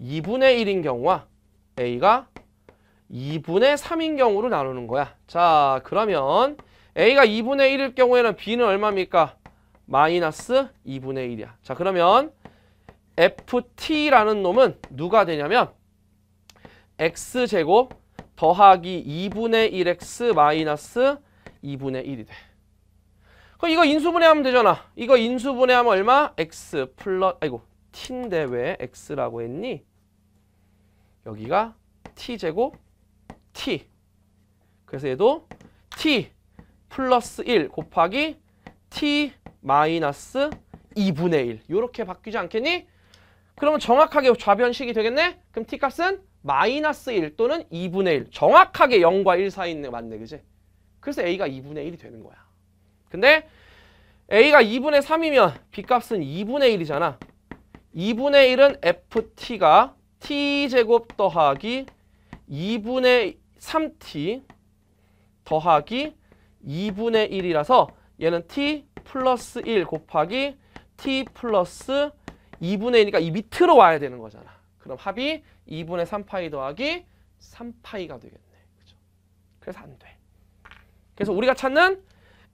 2분의 1인 경우와 a가 2분의 3인 경우로 나누는 거야. 자, 그러면 a가 2분의 1일 경우에는 b는 얼마입니까? 마이너스 2분의 1이야. 자, 그러면 ft라는 놈은 누가 되냐면 x제곱 더하기 2분의 1x 마이너스 2분의 1이 돼. 그럼 이거 인수분해하면 되잖아. 이거 인수분해하면 얼마? x 플러스 아이고 t인데 왜 x라고 했니? 여기가 t제곱 t. 그래서 얘도 t 플러스 1 곱하기 t 마이너스 2분의 1 이렇게 바뀌지 않겠니? 그러면 정확하게 좌변식이 되겠네? 그럼 t 값은 마이너스 1 또는 2분의 1 정확하게 0과 1 사이에 있는 거 맞네 그지? 그래서 a가 2분의 1이 되는 거야. 근데 a가 2분의 3이면 b 값은 2분의 1이잖아. 2분의 1은 ft가 t제곱 더하기 2분의 3t 더하기 2분의 1이라서 얘는 t 플러스 1 곱하기 t 플러스 2분의 1이니까 이 밑으로 와야 되는 거잖아. 그럼 합이 2분의 3파이 더하기 3파이가 되겠네. 그죠? 그래서 안 돼. 그래서 우리가 찾는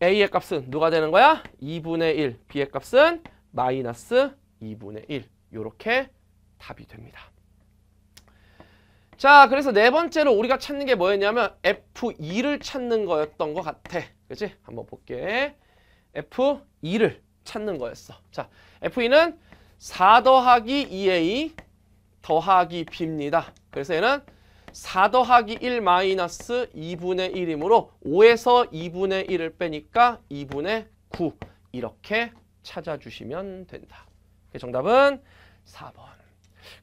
a의 값은 누가 되는 거야? 2분의 1. b의 값은 마이너스 2분의 1. 요렇게 답이 됩니다. 자, 그래서 네 번째로 우리가 찾는 게 뭐였냐면 F2를 찾는 거였던 것 같아. 그치? 한번 볼게. F2를 찾는 거였어. 자, F2는 4 더하기 2A 더하기 B입니다. 그래서 얘는 4 더하기 1 마이너스 2분의 1이므로 5에서 2분의 1을 빼니까 2분의 9 이렇게 찾아주시면 된다. 정답은 4번.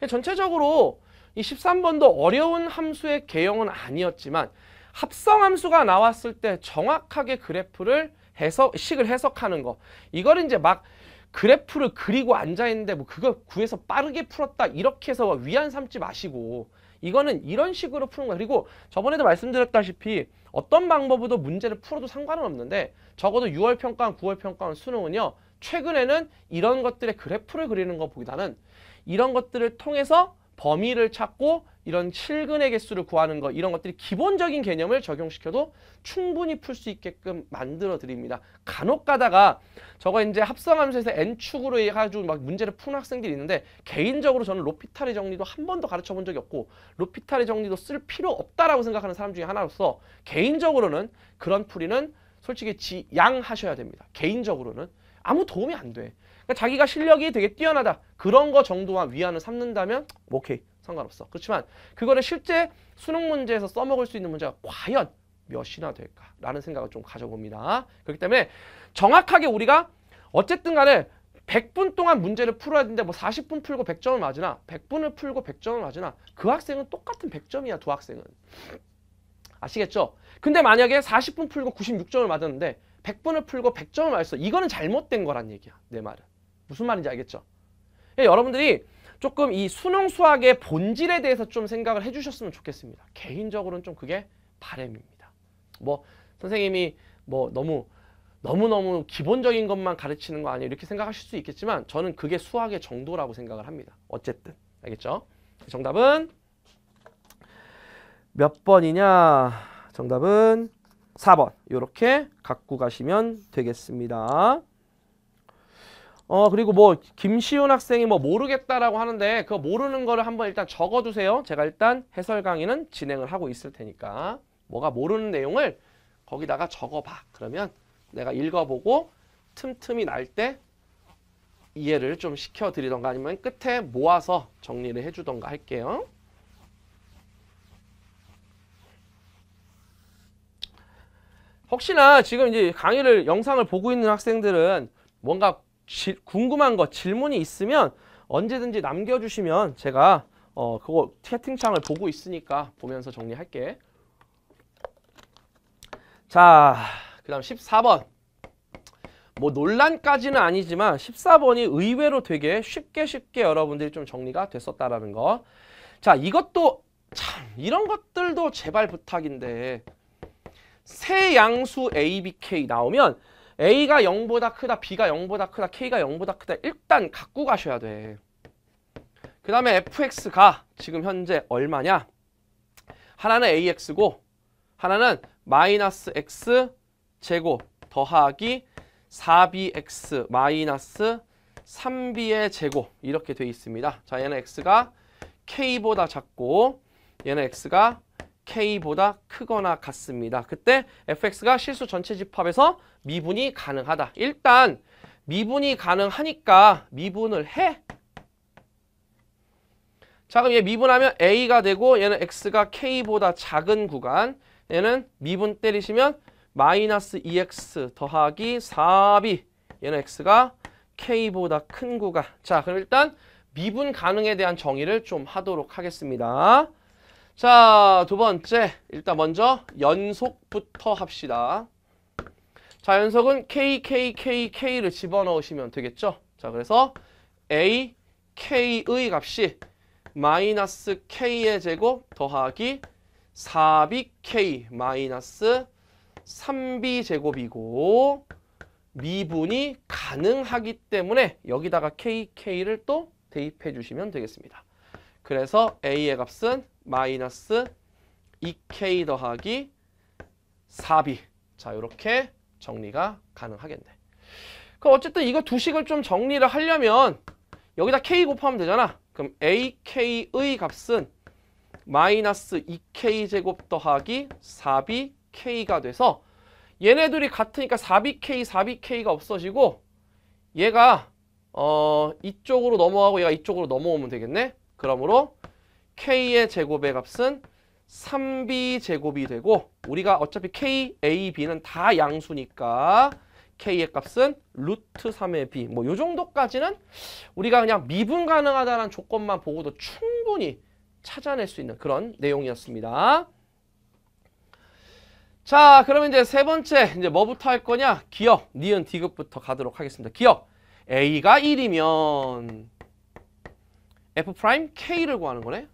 전체적으로 이 13번도 어려운 함수의 개형은 아니었지만 합성함수가 나왔을 때 정확하게 그래프를 해석, 식을 해석하는 거 이걸 이제 막 그래프를 그리고 앉아있는데 뭐 그거 구해서 빠르게 풀었다 이렇게 해서 위안 삼지 마시고 이거는 이런 식으로 푸는 거야. 그리고 저번에도 말씀드렸다시피 어떤 방법으로 문제를 풀어도 상관은 없는데 적어도 6월 평가원, 9월 평가원 수능은요. 최근에는 이런 것들의 그래프를 그리는 것보다는 이런 것들을 통해서 범위를 찾고 이런 실근의 개수를 구하는 것 이런 것들이 기본적인 개념을 적용시켜도 충분히 풀 수 있게끔 만들어 드립니다. 간혹 가다가 저거 이제 합성함수에서 n축으로 해가지고 막 문제를 푸는 학생들이 있는데 개인적으로 저는 로피탈의 정리도 한 번도 가르쳐 본 적이 없고 로피탈의 정리도 쓸 필요 없다라고 생각하는 사람 중에 하나로서 개인적으로는 그런 풀이는 솔직히 지양하셔야 됩니다. 개인적으로는 아무 도움이 안 돼. 그러니까 자기가 실력이 되게 뛰어나다. 그런 거 정도만 위안을 삼는다면 오케이. 상관없어. 그렇지만 그거를 실제 수능 문제에서 써먹을 수 있는 문제가 과연 몇이나 될까라는 생각을 좀 가져봅니다. 그렇기 때문에 정확하게 우리가 어쨌든 간에 100분 동안 문제를 풀어야 되는데 뭐 40분 풀고 100점을 맞으나 100분을 풀고 100점을 맞으나 그 학생은 똑같은 100점이야 두 학생은. 아시겠죠? 근데 만약에 40분 풀고 96점을 맞았는데 100분을 풀고 100점을 맞았어. 이거는 잘못된 거란 얘기야. 내 말은. 무슨 말인지 알겠죠? 예, 여러분들이 조금 이 수능 수학의 본질에 대해서 좀 생각을 해주셨으면 좋겠습니다. 개인적으로는 좀 그게 바램입니다. 뭐 선생님이 뭐 너무 너무너무 기본적인 것만 가르치는 거 아니에요 이렇게 생각하실 수 있겠지만 저는 그게 수학의 정도라고 생각을 합니다. 어쨌든 알겠죠? 정답은 몇 번이냐? 정답은 4번 이렇게 갖고 가시면 되겠습니다. 어 그리고 뭐 김시훈 학생이 뭐 모르겠다라고 하는데 그 모르는 거를 한번 일단 적어두세요. 제가 일단 해설 강의는 진행을 하고 있을 테니까 뭐가 모르는 내용을 거기다가 적어봐. 그러면 내가 읽어보고 틈틈이 날 때 이해를 좀 시켜드리던가 아니면 끝에 모아서 정리를 해주던가 할게요. 혹시나 지금 이제 강의를 영상을 보고 있는 학생들은 뭔가 지, 궁금한 거 질문이 있으면 언제든지 남겨주시면 제가 어 그거 채팅창을 보고 있으니까 보면서 정리할게. 자, 그 다음 14번. 뭐 논란까지는 아니지만 14번이 의외로 되게 쉽게 쉽게 여러분들이 좀 정리가 됐었다라는 거. 자, 이것도 참 이런 것들도 제발 부탁인데 세 양수 A, B, K 나오면 A가 0보다 크다, B가 0보다 크다, K가 0보다 크다 일단 갖고 가셔야 돼. 그 다음에 fx가 지금 현재 얼마냐? 하나는 ax고 하나는 마이너스 x 제곱 더하기 4bx 마이너스 3b의 제곱 이렇게 돼 있습니다. 자 얘는 x가 k보다 작고 얘는 x가 k보다 크거나 같습니다. 그때 fx가 실수 전체 집합에서 미분이 가능하다. 일단 미분이 가능하니까 미분을 해. 자 그럼 얘 미분하면 a가 되고 얘는 x가 k보다 작은 구간 얘는 미분 때리시면 마이너스 2x 더하기 4b 얘는 x가 k보다 큰 구간 자 그럼 일단 미분 가능에 대한 정의를 좀 하도록 하겠습니다 자 두 번째. 일단 먼저 연속부터 합시다. 자 연속은 k, k, k, k를 집어넣으시면 되겠죠? 자 그래서 a, k의 값이 마이너스 k의 제곱 더하기 4bk 마이너스 3b 제곱이고 미분이 가능하기 때문에 여기다가 kk를 또 대입해 주시면 되겠습니다. 그래서 a의 값은 마이너스 2k 더하기 4b 자 이렇게 정리가 가능하겠네. 그 어쨌든 이거 두 식을 좀 정리를 하려면 여기다 k 곱하면 되잖아. 그럼 ak의 값은 마이너스 2k 제곱 더하기 4bk가 돼서 얘네들이 같으니까 4bk, 4bk가 없어지고 얘가 어 이쪽으로 넘어가고 얘가 이쪽으로 넘어오면 되겠네. 그러므로 k의 제곱의 값은 3b 제곱이 되고 우리가 어차피 k, a, b는 다 양수니까 k의 값은 루트 3의 b. 뭐요 정도까지는 우리가 그냥 미분 가능하다는 조건만 보고도 충분히 찾아낼 수 있는 그런 내용이었습니다. 자, 그러면 이제 세 번째 이제 뭐부터 할 거냐? 기억, 니은, 디귿부터 가도록 하겠습니다. 기억. a가 1이면 f prime k를 구하는 거네.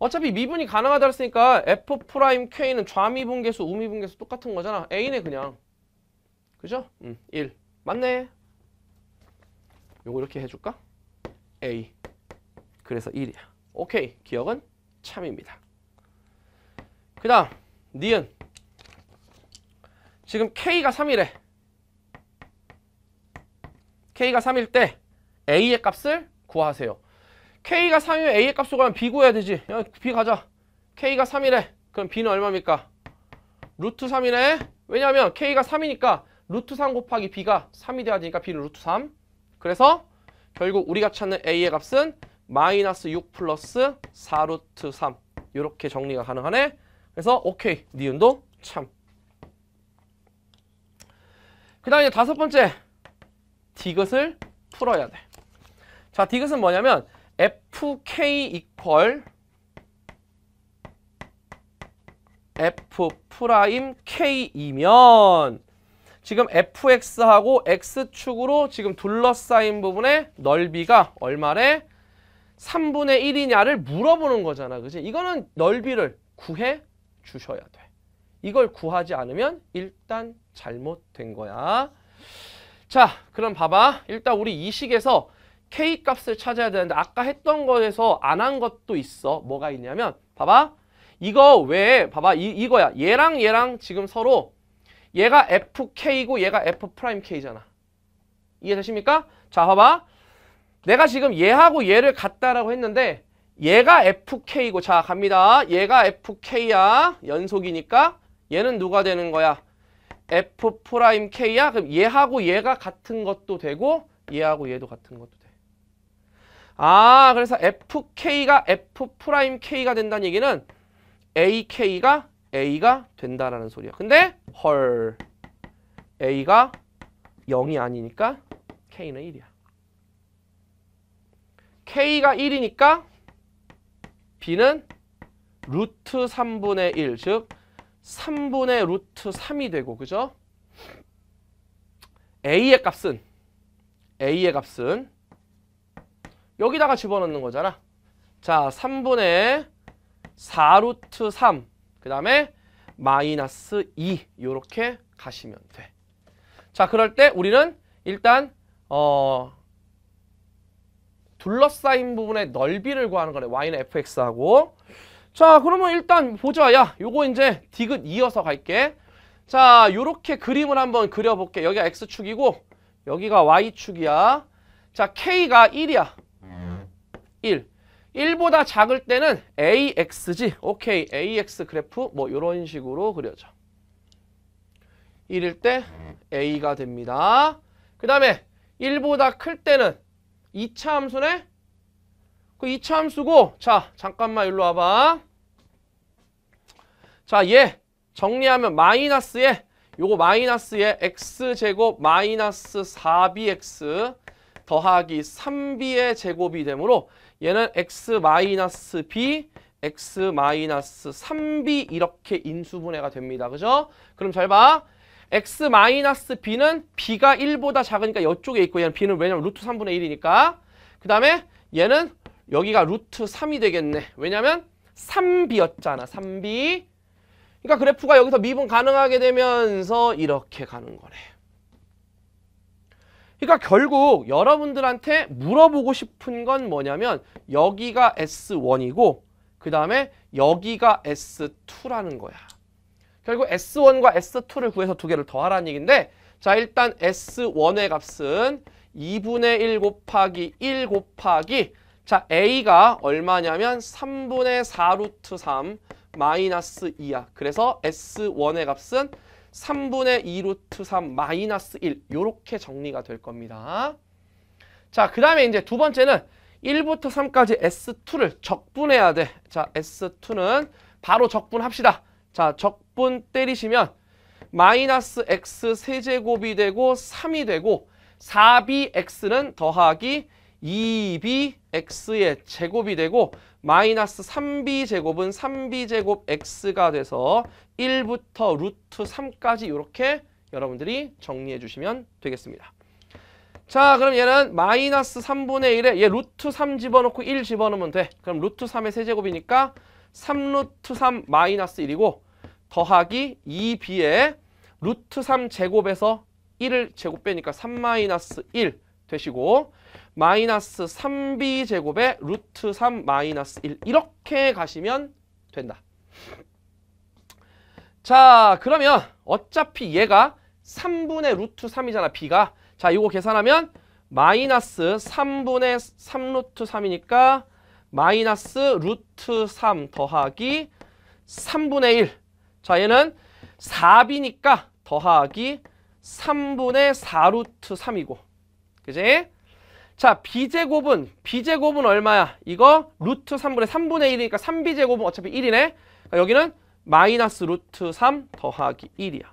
어차피 미분이 가능하다 했으니까 f prime k는 좌미분계수, 우미분계수 똑같은 거잖아. a네 그냥. 그죠? 음, 1. 맞네. 요거 이렇게 해줄까? a. 그래서 1이야. 오케이. 기역은 참입니다. 그 다음 니은. 지금 k가 3이래. k가 3일 때 a의 값을 구하세요. K가 3이면 a의 값을 구하면 b 구해야 되지. 야, b 가자. k가 3이래. 그럼 b는 얼마입니까? 루트 3이네. 왜냐하면 k가 3이니까 루트 3 곱하기 b가 3이 돼야 되니까 b는 루트 3. 그래서 결국 우리가 찾는 a의 값은 마이너스 6 플러스 4루트 3 이렇게 정리가 가능하네. 그래서 오케이 니은도 참. 그 다음에 다섯 번째 디귿을 풀어야 돼. 자 디귿은 뭐냐면 fk equal f prime k이면 지금 fx하고 x축으로 지금 둘러싸인 부분의 넓이가 얼마래? 3분의 1이냐를 물어보는 거잖아. 그지? 이거는 넓이를 구해 주셔야 돼. 이걸 구하지 않으면 일단 잘못된 거야. 자, 그럼 봐봐. 일단 우리 이 식에서 k 값을 찾아야 되는데 아까 했던 거에서 안 한 것도 있어. 뭐가 있냐면 봐봐. 이거 왜 봐봐. 이, 이거야. 얘랑 얘랑 지금 서로 얘가 fk고 얘가 f'k잖아. 이해되십니까? 자, 봐봐. 내가 지금 얘하고 얘를 같다라고 했는데 얘가 fk고 자 갑니다. 얘가 fk야. 연속이니까 얘는 누가 되는 거야? f'k야. 그럼 얘하고 얘가 같은 것도 되고 얘하고 얘도 같은 것도 돼. 아 그래서 fk가 f'k가 된다는 얘기는 ak가 A가 된다라는 소리야. 근데 헐 A가 0이 아니니까 K는 1이야. K가 1이니까 B는 루트 3분의 1, 즉 3분의 루트 3이 되고 그죠? A의 값은 A의 값은 여기다가 집어넣는 거잖아. 자, 3분의 4 루트 3, 그 다음에 마이너스 2 이렇게 가시면 돼. 자, 그럴 때 우리는 일단 어 둘러싸인 부분의 넓이를 구하는 거래. y는 fx하고. 자, 그러면 일단 보자. 야, 요거 이제 디귿 이어서 갈게. 자, 요렇게 그림을 한번 그려볼게. 여기가 x축이고 여기가 y축이야. 자, k가 1이야. 1. 1보다 작을 때는 AX지. 오케이. AX 그래프 뭐 이런 식으로 그려져. 1일 때 A가 됩니다. 그 다음에 1보다 클 때는 2차 함수네? 그 2차 함수고 자 잠깐만 일로 와봐. 자 얘 정리하면 마이너스에 요거 마이너스에 x제곱 마이너스 4bx 더하기 3b의 제곱이 되므로 얘는 x 마이너스 b, x 마이너스 3b 이렇게 인수분해가 됩니다. 그죠? 그럼 잘 봐. x 마이너스 b는 b가 1보다 작으니까 이쪽에 있고 얘는 b는 왜냐면 루트 3분의 1이니까 그 다음에 얘는 여기가 루트 3이 되겠네. 왜냐면 3b였잖아. 3b. 그러니까 그래프가 여기서 미분 가능하게 되면서 이렇게 가는 거네. 그러니까 결국 여러분들한테 물어보고 싶은 건 뭐냐면 여기가 S1이고 그 다음에 여기가 S2라는 거야. 결국 S1과 S2를 구해서 두 개를 더하라는 얘기인데 자 일단 S1의 값은 2분의 1 곱하기 1 곱하기 자 A가 얼마냐면 3분의 4 루트 3 마이너스 2야. 그래서 S1의 값은 3분의 2 루트 3 마이너스 1 요렇게 정리가 될 겁니다. 자, 그 다음에 이제 두 번째는 1부터 3까지 S2를 적분해야 돼. 자, S2는 바로 적분합시다. 자, 적분 때리시면 마이너스 x 세제곱이 되고 3이 되고 4bx는 더하기 2bx의 제곱이 되고 마이너스 3b 제곱은 3b 제곱 x가 돼서 1부터 루트 3까지 이렇게 여러분들이 정리해 주시면 되겠습니다. 자 그럼 얘는 마이너스 3분의 1에 얘 루트 3 집어넣고 1 집어넣으면 돼. 그럼 루트 3의 세제곱이니까 3루트 3 마이너스 1이고 더하기 2b에 루트 3 제곱에서 1을 제곱 빼니까 3 마이너스 1 되시고 마이너스 3b 제곱에 루트 3 마이너스 1 이렇게 가시면 된다. 자 그러면 어차피 얘가 3분의 루트 3이잖아 b가 자 이거 계산하면 마이너스 3분의 3 루트 3이니까 마이너스 루트 3 더하기 3분의 1. 자 얘는 4b니까 더하기 3분의 4 루트 3이고 그지? 자 b제곱은 b제곱은 얼마야? 이거 루트 3분의 3분의 1이니까 3b제곱은 어차피 1이네. 그러니까 여기는 마이너스 루트 3 더하기 1이야.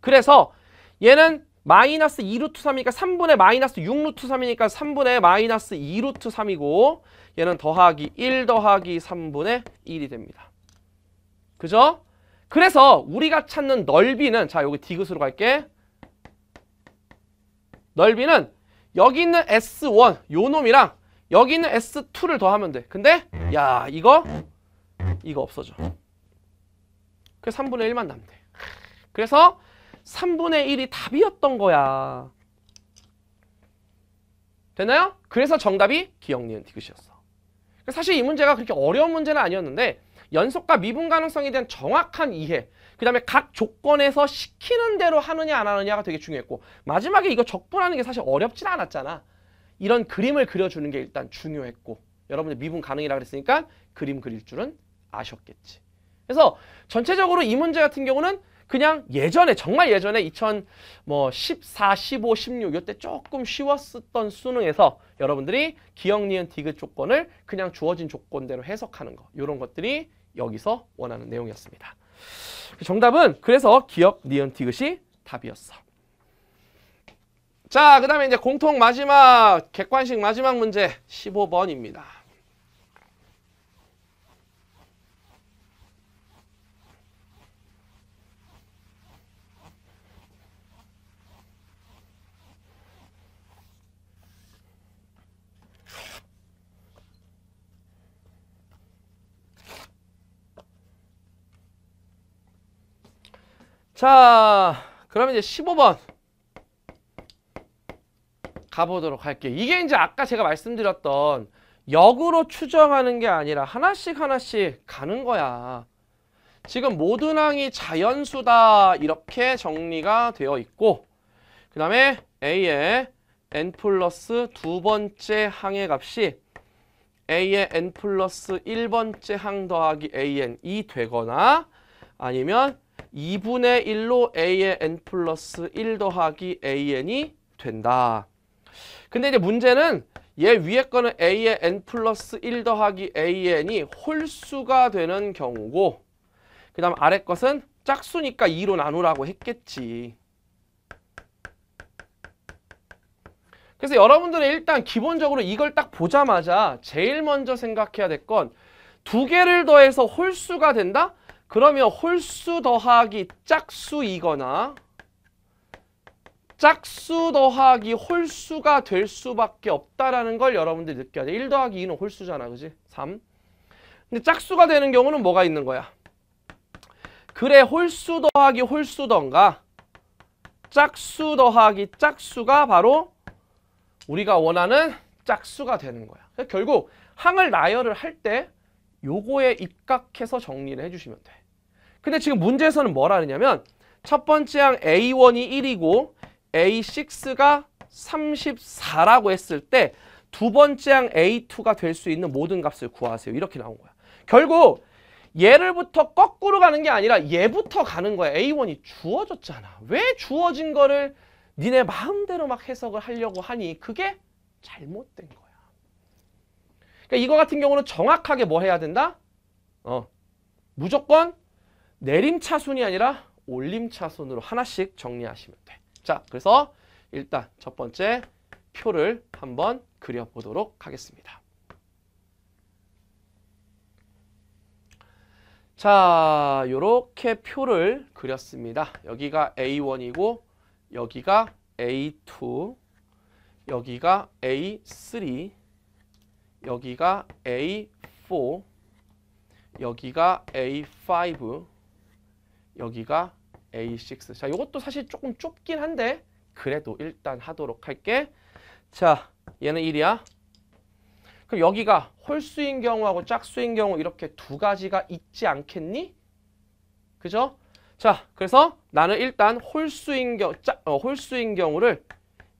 그래서 얘는 마이너스 2루트 3이니까 3분의 마이너스 6루트 3이니까 3분의 마이너스 2루트 3이고 얘는 더하기 1 더하기 3분의 1이 됩니다. 그죠? 그래서 우리가 찾는 넓이는 자 여기 디귿으로 갈게. 넓이는 여기 있는 S1 요 놈이랑 여기 있는 S2를 더하면 돼. 근데 야 이거 이거 없어져. 그래서 3분의 1만 남대. 그래서 3분의 1이 답이었던 거야. 됐나요? 그래서 정답이 기억, 니은, 디귿이었어. 사실 이 문제가 그렇게 어려운 문제는 아니었는데 연속과 미분 가능성에 대한 정확한 이해 그 다음에 각 조건에서 시키는 대로 하느냐 안 하느냐가 되게 중요했고 마지막에 이거 적분하는 게 사실 어렵진 않았잖아. 이런 그림을 그려주는 게 일단 중요했고 여러분들 미분 가능이라 그랬으니까 그림 그릴 줄은 아셨겠지. 그래서 전체적으로 이 문제 같은 경우는 그냥 예전에 정말 예전에 2014, 15, 16 이때 조금 쉬웠었던 수능에서 여러분들이 기억, 니은, 디귿 조건을 그냥 주어진 조건대로 해석하는 거 이런 것들이 여기서 원하는 내용이었습니다. 정답은 그래서 기억, 니은, 티귿이 답이었어. 자, 그 다음에 이제 공통 마지막, 객관식 마지막 문제 15번입니다. 자, 그러면 이제 15번 가보도록 할게요. 이게 이제 아까 제가 말씀드렸던 역으로 추정하는 게 아니라 하나씩 하나씩 가는 거야. 지금 모든 항이 자연수다 이렇게 정리가 되어 있고 그 다음에 A의 n 플러스 두 번째 항의 값이 A의 n 플러스 1번째 항 더하기 AN이 되거나 아니면 2분의 1로 A의 n 플러스 1 더하기 AN이 된다. 근데 이제 문제는 얘 위에 거는 A의 n 플러스 1 더하기 AN이 홀수가 되는 경우고 그 다음 아래 것은 짝수니까 2로 나누라고 했겠지. 그래서 여러분들은 일단 기본적으로 이걸 딱 보자마자 제일 먼저 생각해야 될 건 두 개를 더해서 홀수가 된다? 그러면 홀수 더하기 짝수이거나 짝수 더하기 홀수가 될 수밖에 없다라는 걸 여러분들이 느껴야 돼. 1 더하기 2는 홀수잖아. 그지? 3. 근데 짝수가 되는 경우는 뭐가 있는 거야? 그래 홀수 더하기 홀수던가 짝수 더하기 짝수가 바로 우리가 원하는 짝수가 되는 거야. 결국 항을 나열을 할 때 요거에 입각해서 정리를 해주시면 돼. 근데 지금 문제에서는 뭐라 그러냐면 첫 번째 항 A1이 1이고 A6가 34라고 했을 때 두 번째 항 A2가 될 수 있는 모든 값을 구하세요. 이렇게 나온 거야. 결국 얘를부터 거꾸로 가는 게 아니라 얘부터 가는 거야. A1이 주어졌잖아. 왜 주어진 거를 니네 마음대로 막 해석을 하려고 하니 그게 잘못된 거야. 그러니까 이거 같은 경우는 정확하게 뭐 해야 된다? 어, 무조건 내림차순이 아니라 올림차순으로 하나씩 정리하시면 돼. 자, 그래서 일단 첫 번째 표를 한번 그려보도록 하겠습니다. 자, 요렇게 표를 그렸습니다. 여기가 A1이고 여기가 A2, 여기가 A3, 여기가 A4, 여기가 A5, 여기가 A6. 자, 이것도 사실 조금 좁긴 한데 그래도 일단 하도록 할게. 자, 얘는 1이야. 그럼 여기가 홀수인 경우하고 짝수인 경우 이렇게 두 가지가 있지 않겠니? 그죠? 자, 그래서 나는 일단 홀수인 경우, 짝, 어, 홀수인 경우를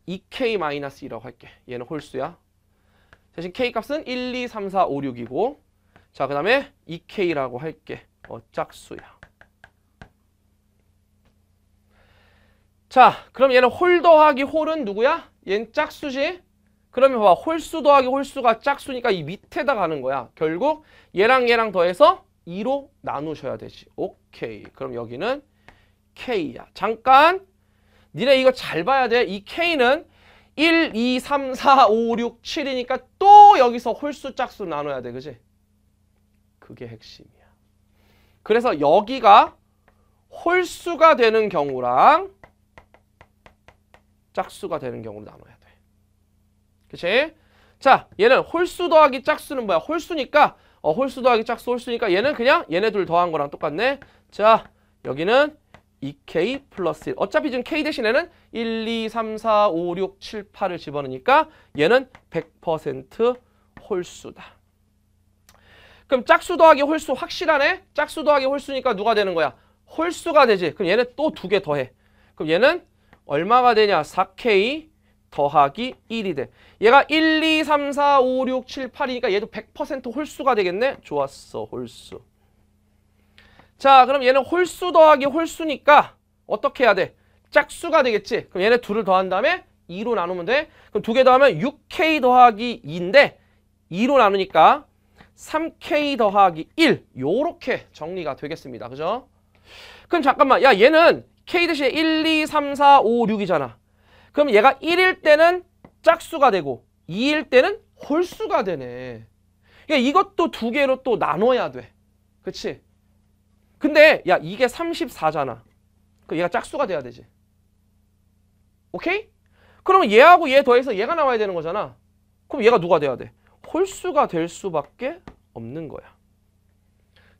2k-2라고 할게. 얘는 홀수야. 대신 k 값은 1, 2, 3, 4, 5, 6이고 자, 그 다음에 2k라고 할게. 어, 짝수야. 자, 그럼 얘는 홀 더하기 홀은 누구야? 얘는 짝수지? 그러면 봐봐. 홀수 더하기 홀수가 짝수니까 이 밑에다 가는 거야. 결국 얘랑 얘랑 더해서 2로 나누셔야 되지. 오케이. 그럼 여기는 K야. 잠깐. 니네 이거 잘 봐야 돼. 이 K는 1, 2, 3, 4, 5, 6, 7이니까 또 여기서 홀수 짝수 나눠야 돼. 그지? 그게 핵심이야. 그래서 여기가 홀수가 되는 경우랑 짝수가 되는 경우로 나눠야 돼. 그치? 자, 얘는 홀수 더하기 짝수는 뭐야? 홀수니까 어, 홀수 더하기 짝수 홀수니까 얘는 그냥 얘네 둘 더한 거랑 똑같네. 자, 여기는 2k 플러스 1. 어차피 지금 k 대신에는 1, 2, 3, 4, 5, 6, 7, 8을 집어넣으니까 얘는 100% 홀수다. 그럼 짝수 더하기 홀수 확실하네? 짝수 더하기 홀수니까 누가 되는 거야? 홀수가 되지. 그럼 얘는 또 두 개 더해. 그럼 얘는 얼마가 되냐? 4K 더하기 1이 돼. 얘가 1, 2, 3, 4, 5, 6, 7, 8이니까 얘도 100% 홀수가 되겠네? 좋았어, 홀수. 자, 그럼 얘는 홀수 더하기 홀수니까 어떻게 해야 돼? 짝수가 되겠지? 그럼 얘네 둘을 더한 다음에 2로 나누면 돼. 그럼 두 개 더하면 6K 더하기 2인데 2로 나누니까 3K 더하기 1 요렇게 정리가 되겠습니다. 그죠? 그럼 잠깐만. 야, 얘는 k 대신에 1, 2, 3, 4, 5, 6이잖아. 그럼 얘가 1일 때는 짝수가 되고 2일 때는 홀수가 되네. 그러니까 이것도 두 개로 또 나눠야 돼. 그치? 근데 야 이게 34잖아. 그 얘가 짝수가 돼야 되지. 오케이? 그러면 얘하고 얘 더해서 얘가 나와야 되는 거잖아. 그럼 얘가 누가 돼야 돼? 홀수가 될 수밖에 없는 거야.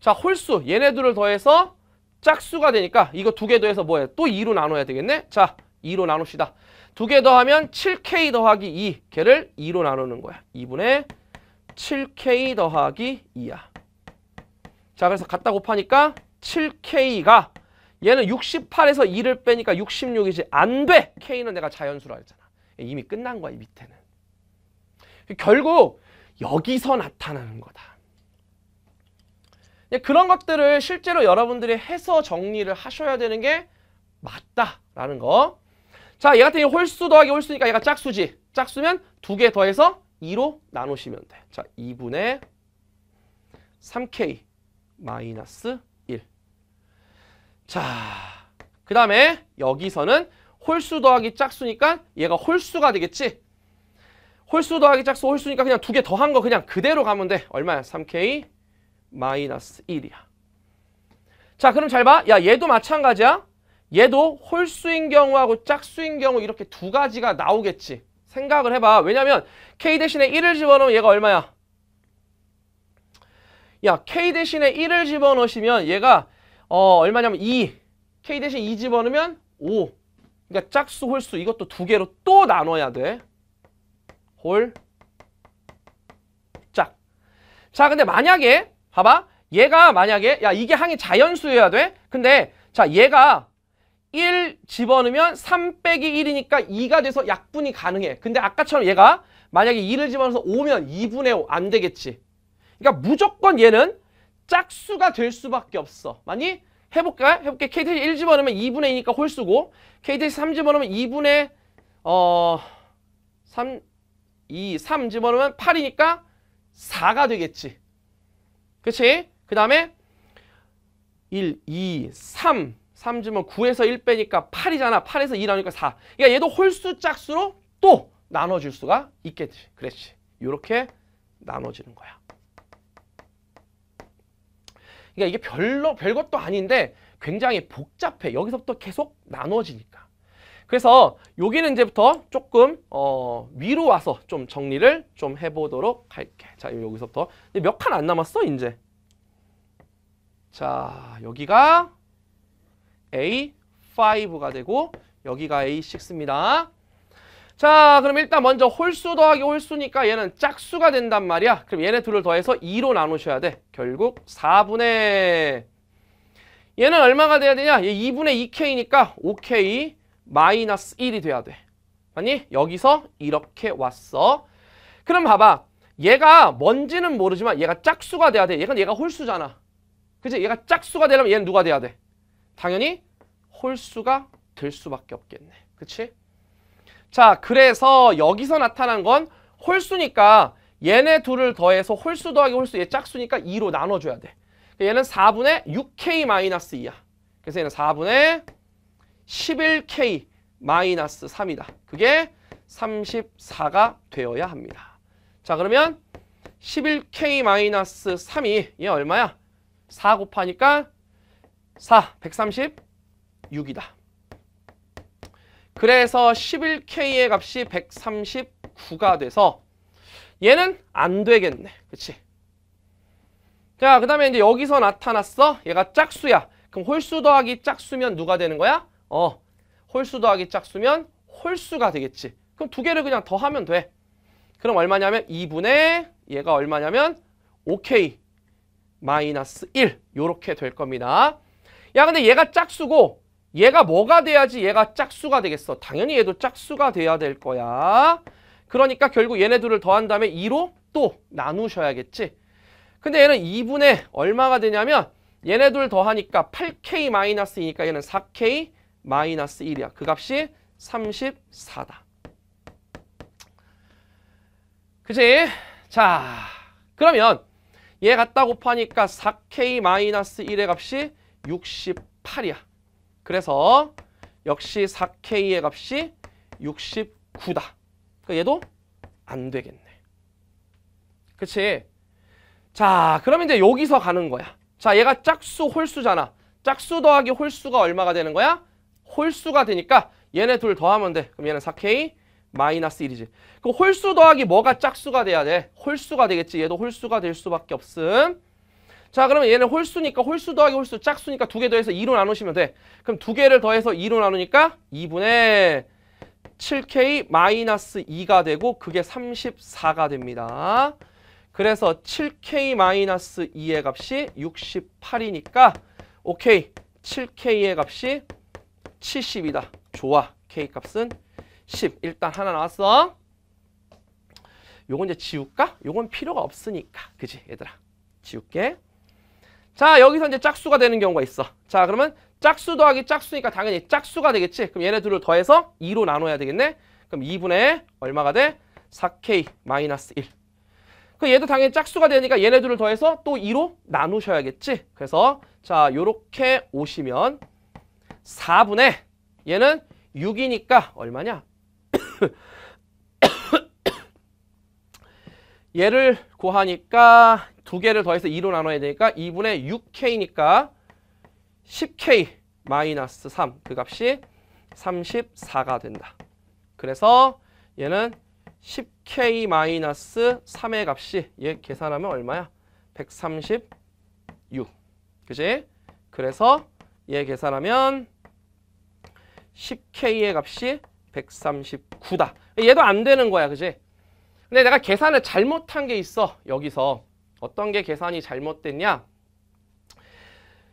자, 홀수. 얘네들을 더해서 짝수가 되니까 이거 두 개 더해서 뭐해? 또 2로 나눠야 되겠네? 자, 2로 나눕시다. 두 개 더하면 7K 더하기 2. 걔를 2로 나누는 거야. 2분의 7K 더하기 2야. 자, 그래서 갖다 곱하니까 7K가 얘는 68에서 2를 빼니까 66이지. 안 돼! K는 내가 자연수라 했잖아. 이미 끝난 거야, 이 밑에는. 결국 여기서 나타나는 거다. 그런 것들을 실제로 여러분들이 해서 정리를 하셔야 되는 게 맞다라는 거. 자, 얘 같은 경우 홀수 더하기 홀수니까 얘가 짝수지. 짝수면 두 개 더해서 2로 나누시면 돼. 자, 2분의 3K 마이너스 1. 자, 그 다음에 여기서는 홀수 더하기 짝수니까 얘가 홀수가 되겠지. 홀수 더하기 짝수 홀수니까 그냥 두 개 더한 거 그냥 그대로 가면 돼. 얼마야? 3K 마이너스 1이야. 자, 그럼 잘 봐. 야, 얘도 마찬가지야. 얘도 홀수인 경우하고 짝수인 경우 이렇게 두 가지가 나오겠지. 생각을 해봐. 왜냐면 K 대신에 1을 집어넣으면 얘가 얼마야? 야, K 대신에 1을 집어넣으시면 얘가 어, 얼마냐면 2. K 대신 2 집어넣으면 5. 그러니까 짝수, 홀수 이것도 두 개로 또 나눠야 돼. 홀, 짝. 자, 근데 만약에 봐봐. 얘가 만약에 야 이게 항이 자연수여야 돼. 근데 자 얘가 1 집어넣으면 3 빼기 1이니까 2가 돼서 약분이 가능해. 근데 아까처럼 얘가 만약에 2를 집어넣어서 5면 2분의 5 안 되겠지. 그러니까 무조건 얘는 짝수가 될 수밖에 없어. 많이 해볼까? 해볼게. k 대신 1 집어넣으면 2분의 2니까 홀수고 k 대신 3 집어넣으면 2분의 어 3, 2, 3 집어넣으면 8이니까 4가 되겠지. 그치? 그 다음에 1, 2, 3. 3 주면 9에서 1 빼니까 8이잖아. 8에서 2 나오니까 4. 그러니까 얘도 홀수 짝수로 또 나눠줄 수가 있겠지. 그렇지. 이렇게 나눠지는 거야. 그러니까 이게 별로 별것도 아닌데 굉장히 복잡해. 여기서부터 계속 나눠지니까. 그래서 여기는 이제부터 조금 어, 위로 와서 좀 정리를 좀 해보도록 할게. 자 여기서부터 몇 칸 안 남았어 이제. 자 여기가 A5가 되고 여기가 A6입니다. 자 그럼 일단 먼저 홀수 더하기 홀수니까 얘는 짝수가 된단 말이야. 그럼 얘네 둘을 더해서 2로 나누셔야 돼. 결국 4분의 얘는 얼마가 돼야 되냐? 얘 2분의 2K니까 5K 마이너스 1이 돼야 돼. 아니 여기서 이렇게 왔어. 그럼 봐봐. 얘가 뭔지는 모르지만 얘가 짝수가 돼야 돼. 얘가 얘가 홀수잖아. 그치? 얘가 짝수가 되려면 얘는 누가 돼야 돼? 당연히 홀수가 될 수밖에 없겠네. 그치? 자, 그래서 여기서 나타난 건 홀수니까 얘네 둘을 더해서 홀수 더하기 홀수 얘 짝수니까 2로 나눠줘야 돼. 얘는 4분의 6K-2야. 그래서 얘는 4분의 11K 마이너스 3이다. 그게 34가 되어야 합니다. 자 그러면 11K 마이너스 3이 얘 얼마야? 4 곱하니까 4, 136이다. 그래서 11K의 값이 139가 돼서 얘는 안 되겠네. 그치? 자, 그 다음에 이제 여기서 나타났어. 얘가 짝수야. 그럼 홀수 더하기 짝수면 누가 되는 거야? 어, 홀수 더하기 짝수면 홀수가 되겠지. 그럼 두 개를 그냥 더하면 돼. 그럼 얼마냐면 2분의 얘가 얼마냐면 5K 마이너스 1 요렇게 될 겁니다. 야 근데 얘가 짝수고 얘가 뭐가 돼야지 얘가 짝수가 되겠어. 당연히 얘도 짝수가 돼야 될 거야. 그러니까 결국 얘네 둘을 더한 다음에 2로 또 나누셔야겠지. 근데 얘는 2분의 얼마가 되냐면 얘네 둘 더하니까 8K 마이너스이니까 얘는 4K 마이너스 1이야. 그 값이 34다. 그치? 자, 그러면 얘 갖다 곱하니까 4K 마이너스 1의 값이 68이야. 그래서 역시 4K의 값이 69다. 그러니까 얘도 안 되겠네. 그치? 자, 그러면 이제 여기서 가는 거야. 자, 얘가 짝수 홀수잖아. 짝수 더하기 홀수가 얼마가 되는 거야? 홀수가 되니까 얘네 둘 더하면 돼. 그럼 얘는 4K 마이너스 1이지. 그 홀수 더하기 뭐가 짝수가 돼야 돼? 홀수가 되겠지. 얘도 홀수가 될 수밖에 없음. 자, 그러면 얘는 홀수니까 홀수 더하기 홀수 짝수니까 두 개 더해서 2로 나누시면 돼. 그럼 두 개를 더해서 2로 나누니까 2분의 7K 마이너스 2가 되고 그게 34가 됩니다. 그래서 7K 마이너스 2의 값이 68이니까 오케이 7K의 값이 70이다. 좋아. K 값은 10. 일단 하나 나왔어. 요건 이제 지울까? 요건 필요가 없으니까. 그지 얘들아. 지울게. 자 여기서 이제 짝수가 되는 경우가 있어. 자 그러면 짝수 더하기 짝수니까 당연히 짝수가 되겠지. 그럼 얘네 둘을 더해서 2로 나눠야 되겠네. 그럼 2분의 얼마가 돼? 4K 마이너스 1. 그 얘도 당연히 짝수가 되니까 얘네 둘을 더해서 또 2로 나누셔야겠지. 그래서 자 요렇게 오시면 4분의 얘는 6이니까 얼마냐? 얘를 구하니까 두 개를 더해서 2로 나눠야 되니까 2분의 6K니까 10K 마이너스 3 그 값이 34가 된다. 그래서 얘는 10K 마이너스 3의 값이 얘 계산하면 얼마야? 136 그지? 그래서 얘 계산하면 10K의 값이 139다. 얘도 안 되는 거야. 그지? 근데 내가 계산을 잘못한 게 있어. 여기서. 어떤 게 계산이 잘못됐냐?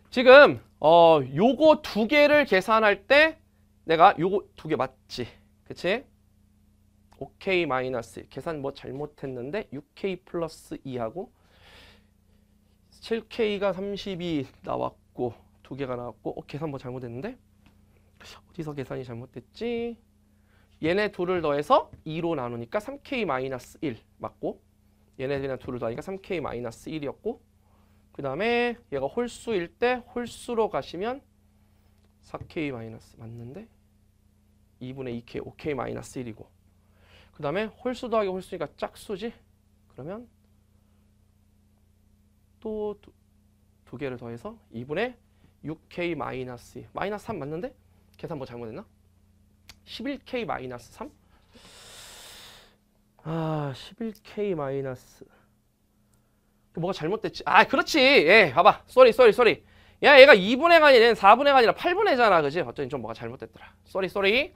지금 어 요거 두 개를 계산할 때 내가 요거 두 개 맞지? 그치? 5K 마이너스 계산 뭐 잘못했는데 6K 플러스 2하고 7K가 32 나왔고 두 개가 나왔고 어, 계산 뭐 잘못했는데 어디서 계산이 잘못됐지? 얘네 둘을 더해서 2로 나누니까 3K 마이너스 1 맞고 얘네 그냥 둘을 더하니까 3K 마이너스 1이었고 그 다음에 얘가 홀수일 때 홀수로 가시면 4K 마이너스 맞는데 2분의 2K 5K 마이너스 1이고 그 다음에 홀수 더하기 홀수니까 짝수지 그러면 또 두 개를 더해서 2분의 6K 마이너스 2 마이너스 3 맞는데 계산 뭐 잘못했나? 11K 마이너스 3? 아 11K 마이너스 뭐가 잘못됐지? 아 그렇지. 예 봐봐. sorry sorry sorry. 야 얘가 2분의 가 아니라 4분의 가 아니라 8분의잖아 그지? 어쩐지 좀 뭐가 잘못됐더라. sorry sorry.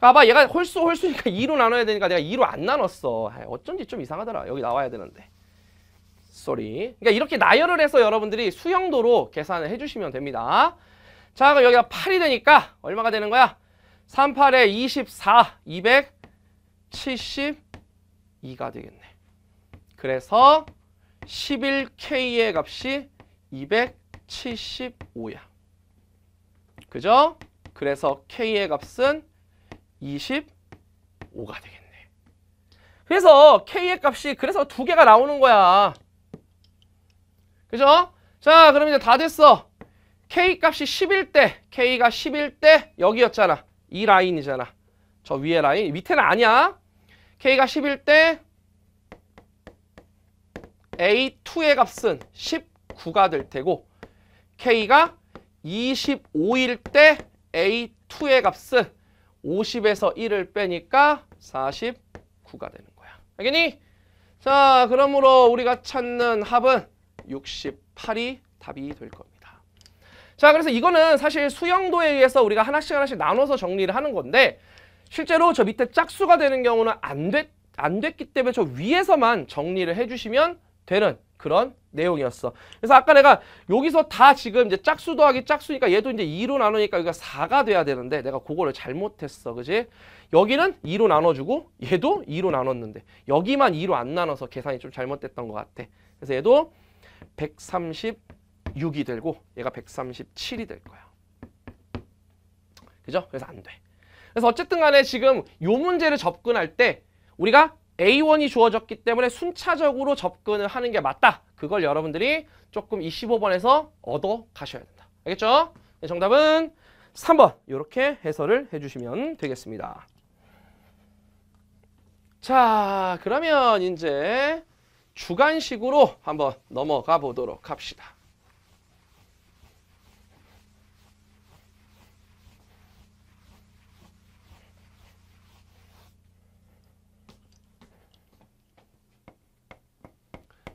봐봐 얘가 홀수 홀수니까 2로 나눠야 되니까 내가 2로 안 나눴어. 아, 어쩐지 좀 이상하더라. 여기 나와야 되는데. 쏘리. 그러니까 이렇게 나열을 해서 여러분들이 수형도로 계산을 해주시면 됩니다. 자 그럼 여기가 8이 되니까 얼마가 되는 거야? 38에 24 272가 되겠네 그래서 11K의 값이 275야. 그죠? 그래서 K의 값은 25가 되겠네. 그래서 K의 값이 그래서 두 개가 나오는 거야. 그죠? 자, 그럼 이제 다 됐어. K 값이 10일 때, K가 10일 때 여기였잖아. 이 라인이잖아. 저 위에 라인. 밑에는 아니야. K가 10일 때 A2의 값은 19가 될 테고 K가 25일 때 A2의 값은 50에서 1을 빼니까 49가 되는 거야. 알겠니? 자, 그러므로 우리가 찾는 합은 68이 답이 될 겁니다. 자, 그래서 이거는 사실 수영도에 의해서 우리가 하나씩 하나씩 나눠서 정리를 하는 건데 실제로 저 밑에 짝수가 되는 경우는 안, 됐, 안 됐기 때문에 저 위에서만 정리를 해주시면 되는 그런 내용이었어. 그래서 아까 내가 여기서 다 지금 이제 짝수 더하기 짝수니까 얘도 이제 2로 나누니까 여기가 4가 돼야 되는데 내가 그거를 잘못했어. 그지? 여기는 2로 나눠주고 얘도 2로 나눴는데 여기만 2로 안 나눠서 계산이 좀 잘못됐던 것 같아. 그래서 얘도 136이 되고 얘가 137이 될 거야. 그죠? 그래서 안 돼. 그래서 어쨌든 간에 지금 요 문제를 접근할 때 우리가 A1이 주어졌기 때문에 순차적으로 접근을 하는 게 맞다. 그걸 여러분들이 조금 이 15번에서 얻어 가셔야 된다. 알겠죠? 네, 정답은 3번 이렇게 해설을 해주시면 되겠습니다. 자 그러면 이제 주관식으로 한번 넘어가 보도록 합시다.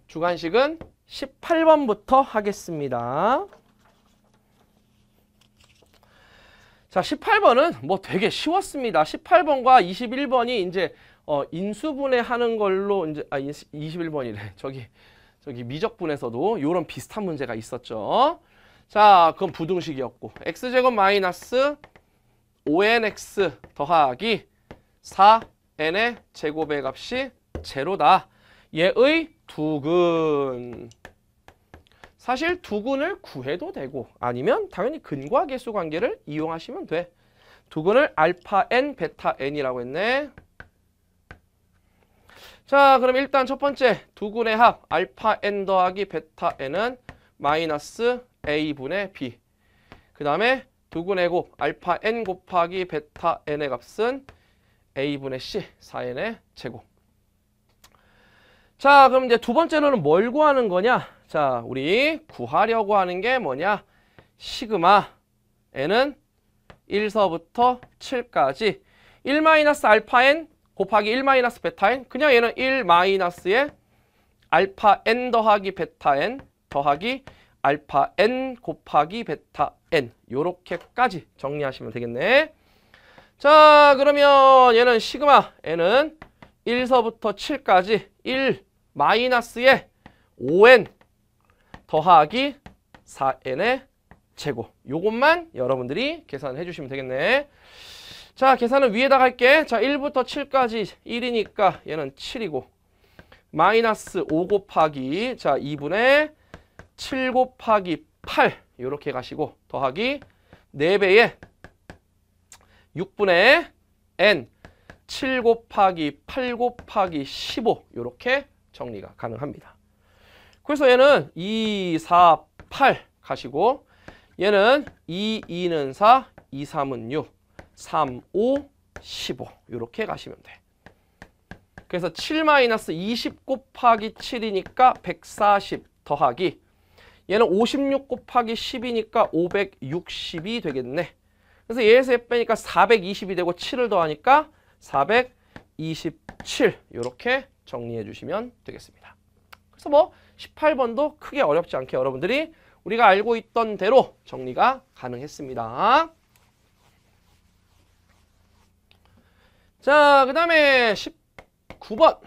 주관식은 18번부터 하겠습니다. 자, 18번은 뭐 되게 쉬웠습니다. 18번과 21번이 이제 어, 인수분해 하는 걸로 이제 아 21번이래. 저기 저기 미적분에서도 이런 비슷한 문제가 있었죠. 자, 그건 부등식이었고 x제곱 마이너스 5nx 더하기 4n의 제곱의 값이 제로다. 얘의 두근. 사실 두근을 구해도 되고 아니면 당연히 근과 계수 관계를 이용하시면 돼. 두근을 알파 n, 베타 n이라고 했네. 자, 그럼 일단 첫 번째 두근의 합 알파 n 더하기 베타 n은 마이너스 a분의 b. 그 다음에 두근의 곱 알파 n 곱하기 베타 n의 값은 a분의 c, 4n의 제곱. 자, 그럼 이제 두 번째로는 뭘 구하는 거냐? 자, 우리 구하려고 하는 게 뭐냐? 시그마 n은 1서부터 7까지 1 알파 n 곱하기 1 베타 n 그냥 얘는 1 마이너스의 알파 n 더하기 베타 n 더하기 알파 n 곱하기 베타 n 요렇게까지 정리하시면 되겠네. 자, 그러면 얘는 시그마 n은 1서부터 7까지 1 마이너스의 5n 더하기 4n의 제곱. 요것만 여러분들이 계산해 주시면 되겠네. 자, 계산은 위에다 갈게. 자, 1부터 7까지 1이니까 얘는 7이고 마이너스 5 곱하기 자 2분의 7 곱하기 8 이렇게 가시고 더하기 4배에 6분의 n 7 곱하기 8 곱하기 15 이렇게 정리가 가능합니다. 그래서 얘는 2, 4, 8 가시고 얘는 2, 2는 4, 2, 3은 6, 3, 5, 15 이렇게 가시면 돼. 그래서 7-20 곱하기 7이니까 140 더하기 얘는 56 곱하기 10이니까 560이 되겠네. 그래서 얘에서 얘 빼니까 420이 되고 7을 더하니까 427 이렇게 정리해 주시면 되겠습니다. 그래서 뭐 18번도 크게 어렵지 않게 여러분들이 우리가 알고 있던 대로 정리가 가능했습니다. 자, 그 다음에 19번.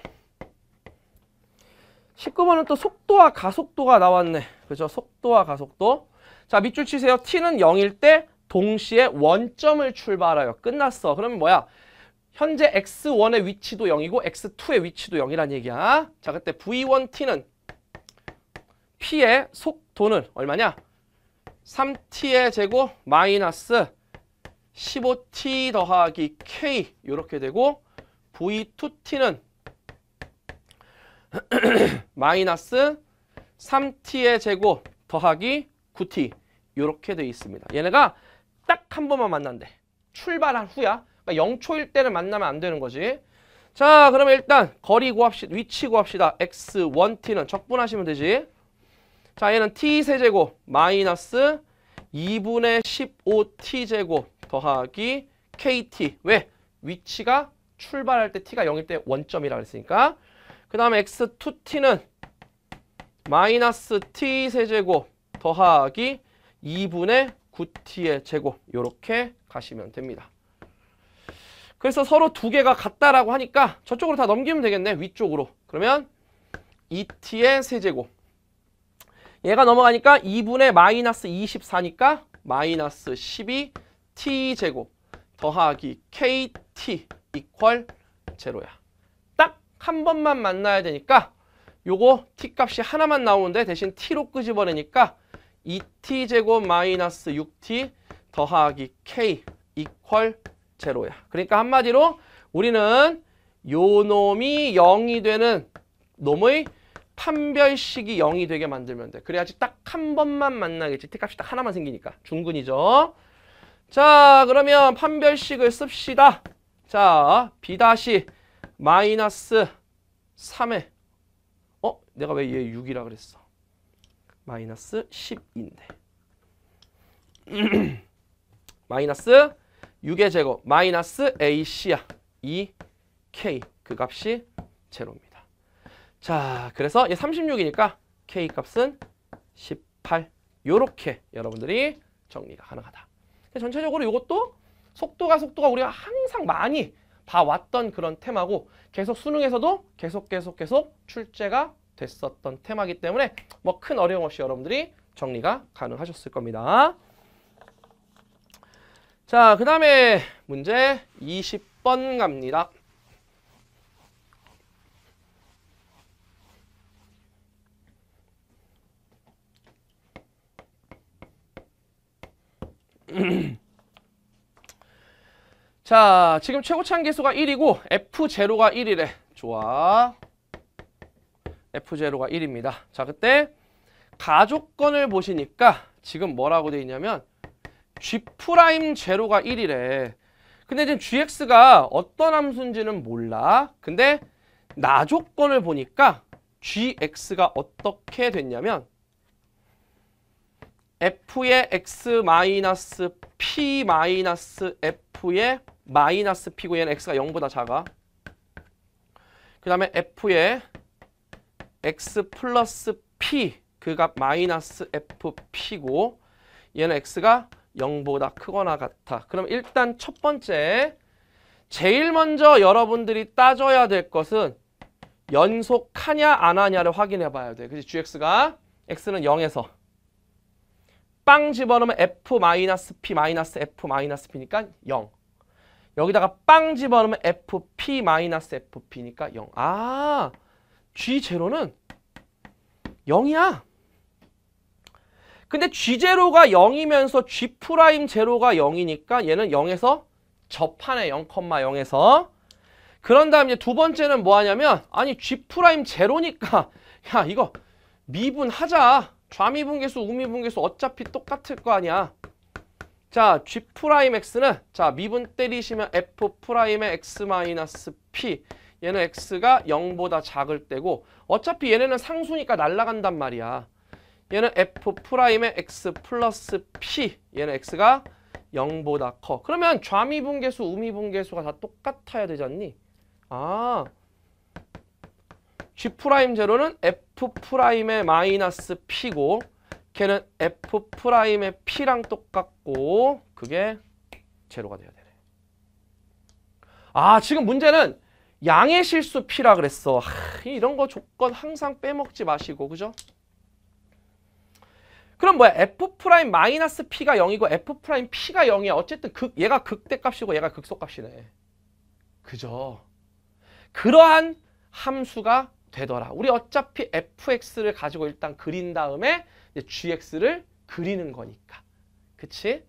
19번은 또 속도와 가속도가 나왔네. 그죠? 속도와 가속도. 자, 밑줄 치세요. t는 0일 때 동시에 원점을 출발하여 끝났어. 그러면 뭐야? 현재 x1의 위치도 0이고 x2의 위치도 0이란 얘기야. 자, 그때 v1t는 p의 속도는 얼마냐? 3t의 제곱 마이너스 15t 더하기 k 이렇게 되고 v2t는 마이너스 3t의 제곱 더하기 9t 이렇게 되어 있습니다. 얘네가 딱 한 번만 만난대. 출발한 후야. 그러니까 0초일 때는 만나면 안 되는 거지. 자, 그러면 일단 거리 구합시다. 위치 구합시다. x1t는 적분하시면 되지. 자, 얘는 t 세제곱 마이너스 2분의 15t제곱 더하기 kt. 왜? 위치가 출발할 때 t가 0일 때 원점이라 그랬으니까. 그 다음에 x2t는 마이너스 t 세제곱 더하기 2분의 9t의 제곱 이렇게 가시면 됩니다. 그래서 서로 두 개가 같다라고 하니까 저쪽으로 다 넘기면 되겠네. 위쪽으로. 그러면 2t의 세제곱. 얘가 넘어가니까 2분의 마이너스 24니까 마이너스 12 t제곱 더하기 kt 이퀄 제로야. 딱 한 번만 만나야 되니까 요거 t 값이 하나만 나오는데 대신 t로 끄집어내니까 2t제곱 마이너스 6t 더하기 k 이퀄 제로야. 그러니까 한마디로 우리는 요 놈이 0이 되는 놈의 판별식이 0이 되게 만들면 돼. 그래야지 딱 한 번만 만나겠지. t값이 딱 하나만 생기니까. 중근이죠. 자, 그러면 판별식을 씁시다. 자, b 다시 마이너스 3에 어? 내가 왜 얘 6이라 그랬어? 마이너스 10인데. 마이너스 6의 제곱 마이너스 AC야. 2K 그 값이 제로입니다. 자, 그래서 얘 36이니까 K 값은 18 요렇게 여러분들이 정리가 가능하다. 전체적으로 이것도 속도가 속도가 우리가 항상 많이 봐왔던 그런 테마고 계속 수능에서도 계속 계속 계속 출제가 됐었던 테마기 때문에 뭐 큰 어려움 없이 여러분들이 정리가 가능하셨을 겁니다. 자, 그 다음에 문제 20번 갑니다. 자, 지금 최고차항 계수가 1이고 F0가 1이래. 좋아. F0가 1입니다. 자, 그때 가족권을 보시니까 지금 뭐라고 돼 있냐면 G'0가 1이래. 근데 지금 GX가 어떤 함수인지는 몰라. 근데 나 조건을 보니까 GX가 어떻게 됐냐면 F의 X 마이너스 P 마이너스 F의 마이너스 P고 얘는 X가 0보다 작아. 그 다음에 F의 X 플러스 P 그 값 마이너스 FP고 얘는 X가 0보다 크거나 같아. 그럼 일단 첫 번째 제일 먼저 여러분들이 따져야 될 것은 연속하냐 안 하냐를 확인해 봐야 돼. 그지 GX가 X는 0에서 빵 집어넣으면 F-P 마이너스 F-P니까 0. 여기다가 빵 집어넣으면 FP-FP니까 0. 아, G0는 0이야. 근데 G0가 0이면서 G'0가 0이니까 얘는 0에서 접하네 0,0에서. 그런 다음 이제 두 번째는 뭐 하냐면 아니 G'0니까. 야 이거 미분하자. 좌미분계수 우미분계수 어차피 똑같을 거 아니야. 자 G'X는 자 미분 때리시면 F'의 X-P 얘는 X가 0보다 작을 때고 어차피 얘네는 상수니까 날라간단 말이야 얘는 F'의 X 플러스 P 얘는 X가 0보다 커. 그러면 좌미분계수, 우미분계수가 다 똑같아야 되지 않니? 아, G'0는 F'의 마이너스 P고 걔는 F'의 P랑 똑같고 그게 제로가 돼야 되네. 아, 지금 문제는 양의 실수 P라 그랬어. 하, 이런 거 조건 항상 빼먹지 마시고, 그죠? 그럼 뭐야? f prime 마이너스 p가 0이고 f prime p가 0이야. 어쨌든 극 얘가 극대값이고 얘가 극소값이네. 그죠? 그러한 함수가 되더라. 우리 어차피 fx를 가지고 일단 그린 다음에 gx를 그리는 거니까. 그치?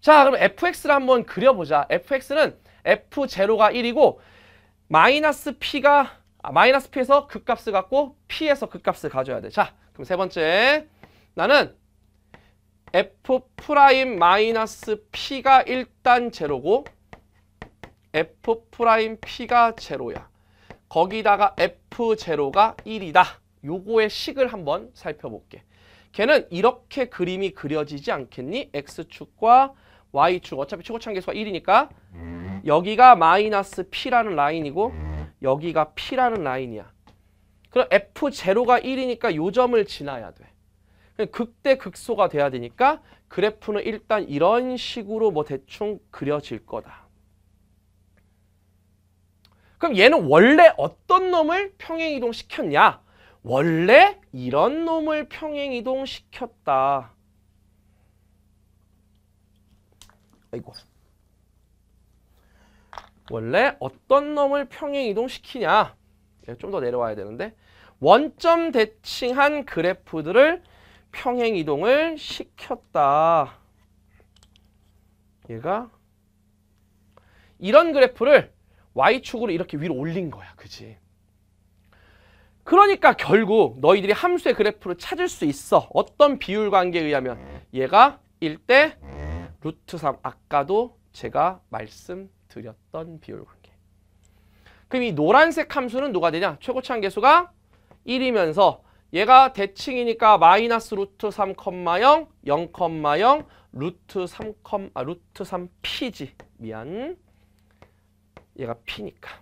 자, 그럼 fx를 한번 그려보자. fx는 f0가 1이고 마이너스 p가 아, 마이너스 p에서 극값을 갖고 p에서 극값을 가져야 돼. 자, 그럼 세 번째 나는 f prime 마이너스 p가 일단 제로고 f prime p가 제로야. 거기다가 f 제로가 1이다. 요거의 식을 한번 살펴볼게. 걔는 이렇게 그림이 그려지지 않겠니? x축과 y축 어차피 최고차항 계수가 1이니까 여기가 마이너스 p라는 라인이고 여기가 p라는 라인이야. 그럼 f 제로가 1이니까 요 점을 지나야 돼. 극대 극소가 돼야 되니까 그래프는 일단 이런 식으로 뭐 대충 그려질 거다. 그럼 얘는 원래 어떤 놈을 평행이동 시켰냐? 원래 이런 놈을 평행이동 시켰다. 아이고. 원래 어떤 놈을 평행이동 시키냐? 좀 더 내려와야 되는데 원점 대칭한 그래프들을 평행 이동을 시켰다. 얘가 이런 그래프를 y축으로 이렇게 위로 올린 거야. 그지? 그러니까 결국 너희들이 함수의 그래프를 찾을 수 있어. 어떤 비율 관계에 의하면 얘가 1대 루트 3 아까도 제가 말씀드렸던 비율 관계. 그럼 이 노란색 함수는 누가 되냐? 최고차항 계수가 1이면서 얘가 대칭이니까 마이너스 루트 3, 0, 0, 0, 루트 3, 아, 루트 3 p지. 미안. 얘가 p니까.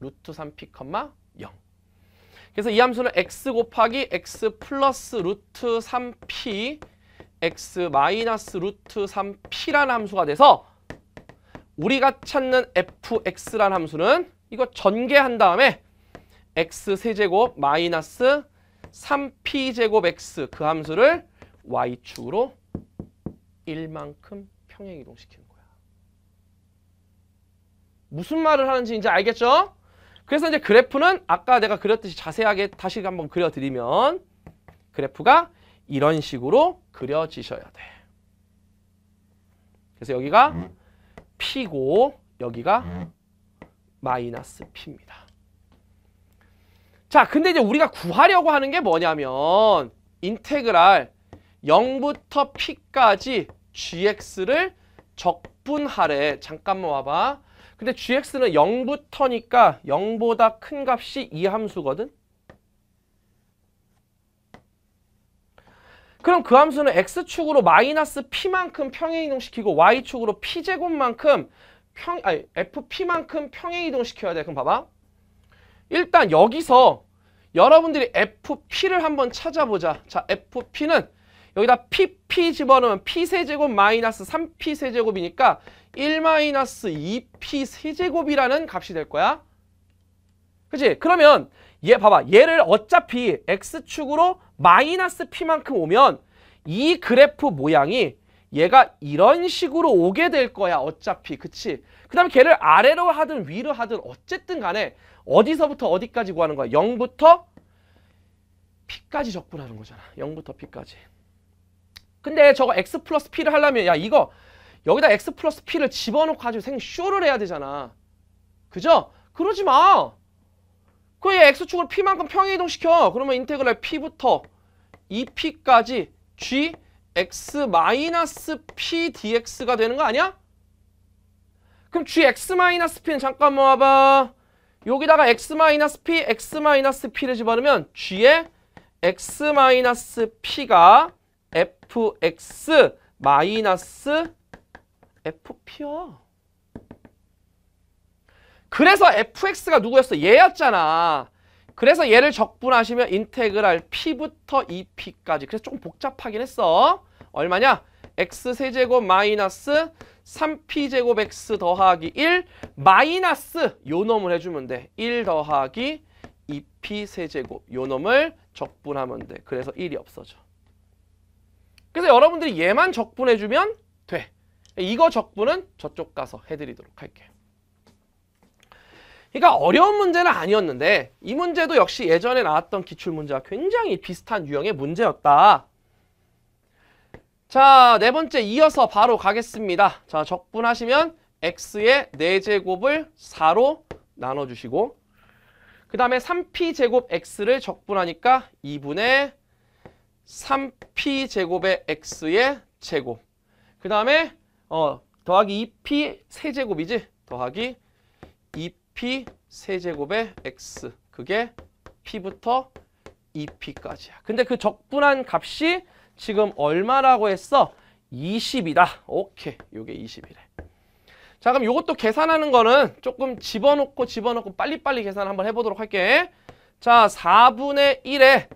루트 3p, 0. 그래서 이 함수는 x 곱하기 x 플러스 루트 3p x 마이너스 루트 3p라는 함수가 돼서 우리가 찾는 fx라는 함수는 이거 전개한 다음에 x 세제곱 마이너스 3p제곱 x 그 함수를 y축으로 1만큼 평행 이동시키는 거야. 무슨 말을 하는지 이제 알겠죠? 그래서 이제 그래프는 아까 내가 그렸듯이 자세하게 다시 한번 그려드리면 그래프가 이런 식으로 그려지셔야 돼. 그래서 여기가 P고 여기가 마이너스 P입니다. 자, 근데 이제 우리가 구하려고 하는 게 뭐냐면 인테그랄 0부터 P까지 gx를 적분하래. 잠깐만 와봐. 근데 gx는 0부터니까 0보다 큰 값이 이 함수거든. 그럼 그 함수는 x축으로 마이너스 p만큼 평행 이동시키고 y축으로 p제곱만큼 평 아니 fp만큼 평행 이동시켜야 돼. 그럼 봐봐. 일단 여기서 여러분들이 fp를 한번 찾아보자. 자, fp는 여기다 pp 집어넣으면 p세제곱 마이너스 3p 세제곱이니까 1 마이너스 2p 세제곱이라는 값이 될 거야. 그치? 그러면 얘 봐봐. 얘를 어차피 x축으로 마이너스 p만큼 오면 이 그래프 모양이 얘가 이런 식으로 오게 될 거야. 어차피. 그치? 그 다음에 걔를 아래로 하든 위로 하든 어쨌든 간에 어디서부터 어디까지 구하는 거야? 0부터 p까지 적분하는 거잖아. 0부터 p까지. 근데 저거 x 플러스 p를 하려면 야 이거 여기다 x 플러스 p를 집어넣고 가지고 생 쇼를 해야 되잖아. 그죠? 그러지 마. 그 x축을 p만큼 평행이동시켜. 그러면 인테그랄 p부터 2p까지 g x 마이너스 p dx가 되는 거 아니야? 그럼 g x 마이너스 p는 잠깐만 와봐. 여기다가 x 마이너스 p, x 마이너스 p를 집어넣으면 g의 x 마이너스 p가 fx 마이너스 fp야. 그래서 fx가 누구였어? 얘였잖아. 그래서 얘를 적분하시면 인테그랄 p부터 2p까지. 그래서 조금 복잡하긴 했어. 얼마냐? X세제곱 마이너스 3p제곱 x 더하기 1 마이너스 요 놈을 해주면 돼. 1 더하기 2p세제곱 요 놈을 적분하면 돼. 그래서 1이 없어져. 그래서 여러분들이 얘만 적분해주면 돼. 이거 적분은 저쪽 가서 해드리도록 할게요. 그러니까 어려운 문제는 아니었는데 이 문제도 역시 예전에 나왔던 기출문제와 굉장히 비슷한 유형의 문제였다. 자, 네 번째 이어서 바로 가겠습니다. 자, 적분하시면 x의 4제곱을 4로 나눠주시고 그 다음에 3p제곱 x를 적분하니까 2분의 3p 제곱의 x의 제곱. 그 다음에 어 더하기 2p 세제곱이지. 더하기 2p 세제곱의 x. 그게 p부터 2p까지야. 근데 그 적분한 값이 지금 얼마라고 했어? 20이다. 오케이. 요게 20이래. 자, 그럼 요것도 계산하는 거는 조금 집어넣고 집어넣고 빨리빨리 계산 한번 해보도록 할게. 자, 4분의 1에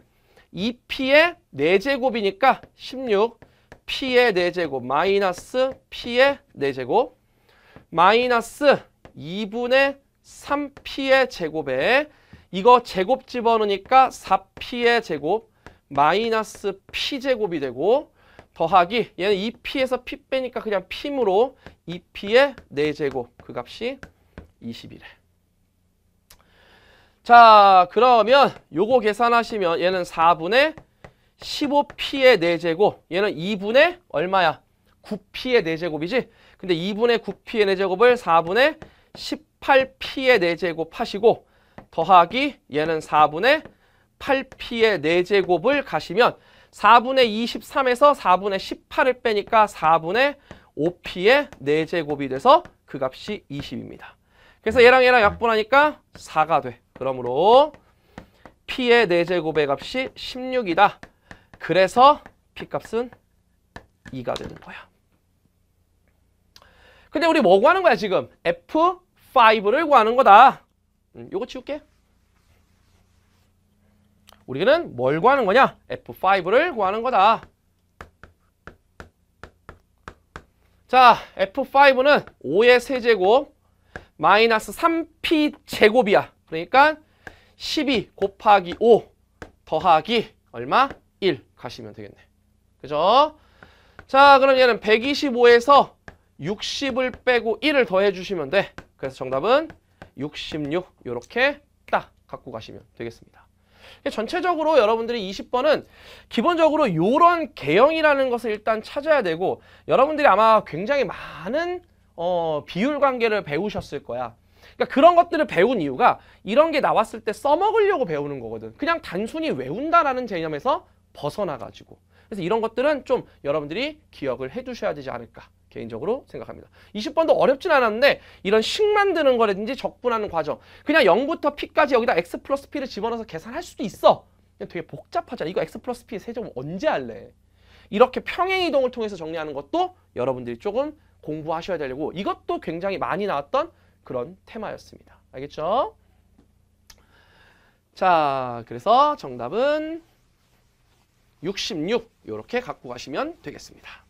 2p의 4제곱이니까 16 p의 4제곱 마이너스 p의 4제곱 마이너스 2분의 3p의 제곱에 이거 제곱 집어넣으니까 4p의 제곱 마이너스 p제곱이 되고 더하기 얘는 2p에서 p 빼니까 그냥 p므로 2p의 4제곱 그 값이 20이래. 자 그러면 요거 계산하시면 얘는 4분의 15p의 4제곱 얘는 2분의 얼마야? 9p의 4제곱이지? 근데 2분의 9p의 4제곱을 4분의 18p의 4제곱 하시고 더하기 얘는 4분의 8p의 4제곱을 가시면 4분의 23에서 4분의 18을 빼니까 4분의 5p의 4제곱이 돼서 그 값이 20입니다. 그래서 얘랑 얘랑 약분하니까 4가 돼. 그러므로 p의 4제곱의 값이 16이다. 그래서 p 값은 2가 되는 거야. 근데 우리 뭐 구하는 거야 지금? F5를 구하는 거다. 음, 요거 치울게. 우리는 뭘 구하는 거냐? F5를 구하는 거다. 자, F5는 5의 세제곱 마이너스 3P 제곱이야. 그러니까 12 곱하기 5 더하기 얼마? 1 가시면 되겠네. 그죠? 자, 그럼 얘는 125에서 60을 빼고 1을 더해 주시면 돼. 그래서 정답은 66 이렇게 딱 갖고 가시면 되겠습니다. 전체적으로 여러분들이 20번은 기본적으로 이런 개형이라는 것을 일단 찾아야 되고 여러분들이 아마 굉장히 많은 어, 비율 관계를 배우셨을 거야. 그러니까 그런 것들을 배운 이유가 이런 게 나왔을 때 써먹으려고 배우는 거거든. 그냥 단순히 외운다라는 개념에서 벗어나가지고. 그래서 이런 것들은 좀 여러분들이 기억을 해두셔야 되지 않을까. 개인적으로 생각합니다. 20번도 어렵진 않았는데 이런 식 만드는 거라든지 적분하는 과정 그냥 0부터 p까지 여기다 x 플러스 p를 집어넣어서 계산할 수도 있어. 되게 복잡하잖아. 이거 x 플러스 p의 세제곱 언제 할래? 이렇게 평행이동을 통해서 정리하는 것도 여러분들이 조금 공부하셔야 되고 이것도 굉장히 많이 나왔던 그런 테마였습니다. 알겠죠? 자, 그래서 정답은 66 이렇게 갖고 가시면 되겠습니다.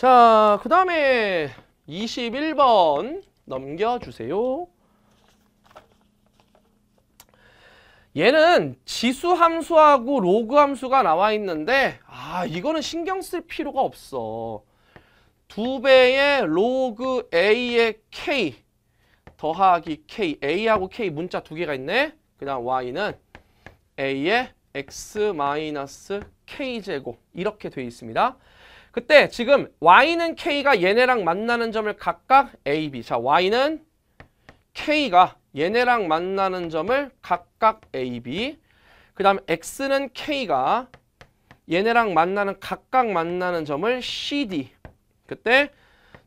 자, 그 다음에 21번 넘겨주세요. 얘는 지수 함수하고 로그 함수가 나와 있는데 아 이거는 신경 쓸 필요가 없어. 두 배의 로그 a의 k 더하기 k, a하고 k 문자 두 개가 있네. 그 다음 y는 a의 x 마이너스 k 제곱 이렇게 돼 있습니다. 그때 지금 y는 k가 얘네랑 만나는 점을 각각 a, b. 자, y는 k가 얘네랑 만나는 점을 각각 a, b. 그 다음 x는 k가 얘네랑 만나는 각각 만나는 점을 c, d. 그때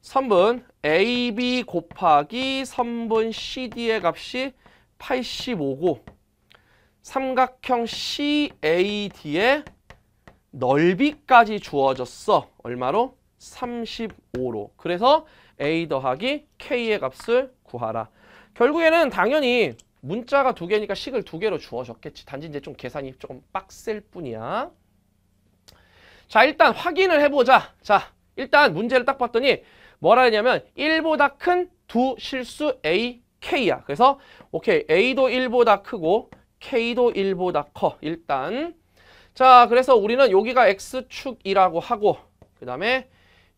선분 ab 곱하기 선분 cd의 값이 85고 삼각형 CAD의 넓이까지 주어졌어. 얼마로? 35로. 그래서 A 더하기 K의 값을 구하라. 결국에는 당연히 문자가 두 개니까 식을 두 개로 주어졌겠지. 단지 이제 좀 계산이 조금 빡셀 뿐이야. 자, 일단 확인을 해보자. 자, 일단 문제를 딱 봤더니 뭐라 했냐면 1보다 큰 두 실수 A, K야. 그래서 오케이, A도 1보다 크고 K도 1보다 커. 일단 자, 그래서 우리는 여기가 X축이라고 하고 그 다음에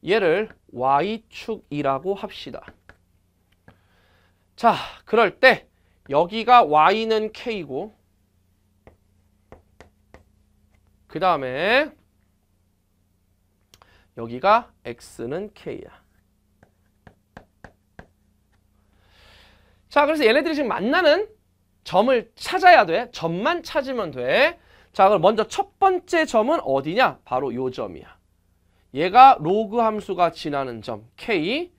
얘를 Y축이라고 합시다. 자, 그럴 때 여기가 Y는 K고 그 다음에 여기가 X는 K야. 자, 그래서 얘네들이 지금 만나는 점을 찾아야 돼. 점만 찾으면 돼. 자, 그럼 먼저 첫 번째 점은 어디냐? 바로 요 점이야. 얘가 로그 함수가 지나는 점, k.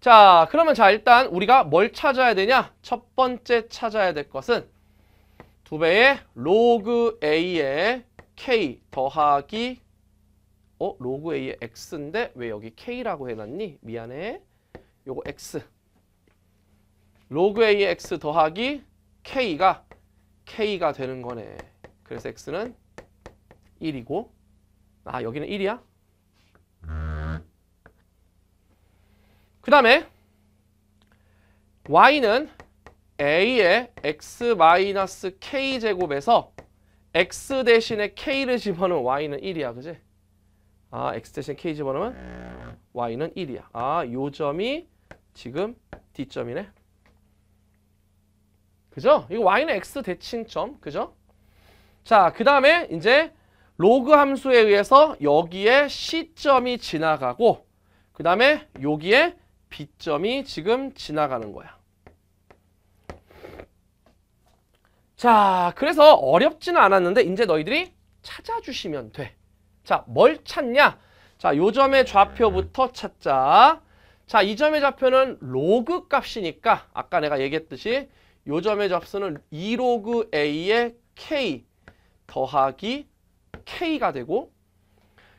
자, 그러면 자, 일단 우리가 뭘 찾아야 되냐? 첫 번째 찾아야 될 것은 두 배의 로그 a의 k 더하기 어? 로그 a의 x인데 왜 여기 k라고 해놨니? 미안해. 요거 x. 로그 a의 x 더하기 k가 k가 되는 거네. 그래서 x는 1이고 아 여기는 1이야? 그 다음에 y는 a의 x k제곱에서 x 대신에 k를 집어넣으면 y는 1이야. 그지? 아 x 대신 k 집어넣으면 y는 1이야. 아 요점이 지금 D점이네. 그죠? 이거 y는 x 대칭점. 그죠? 자, 그 다음에 이제 로그 함수에 의해서 여기에 C점이 지나가고 그 다음에 여기에 B점이 지금 지나가는 거야. 자, 그래서 어렵지는 않았는데 이제 너희들이 찾아주시면 돼. 자, 뭘 찾냐? 자, 요 점의 좌표부터 찾자. 자, 이 점의 좌표는 로그 값이니까 아까 내가 얘기했듯이 요 점의 좌표는 2로그 A의 K 더하기 K가 되고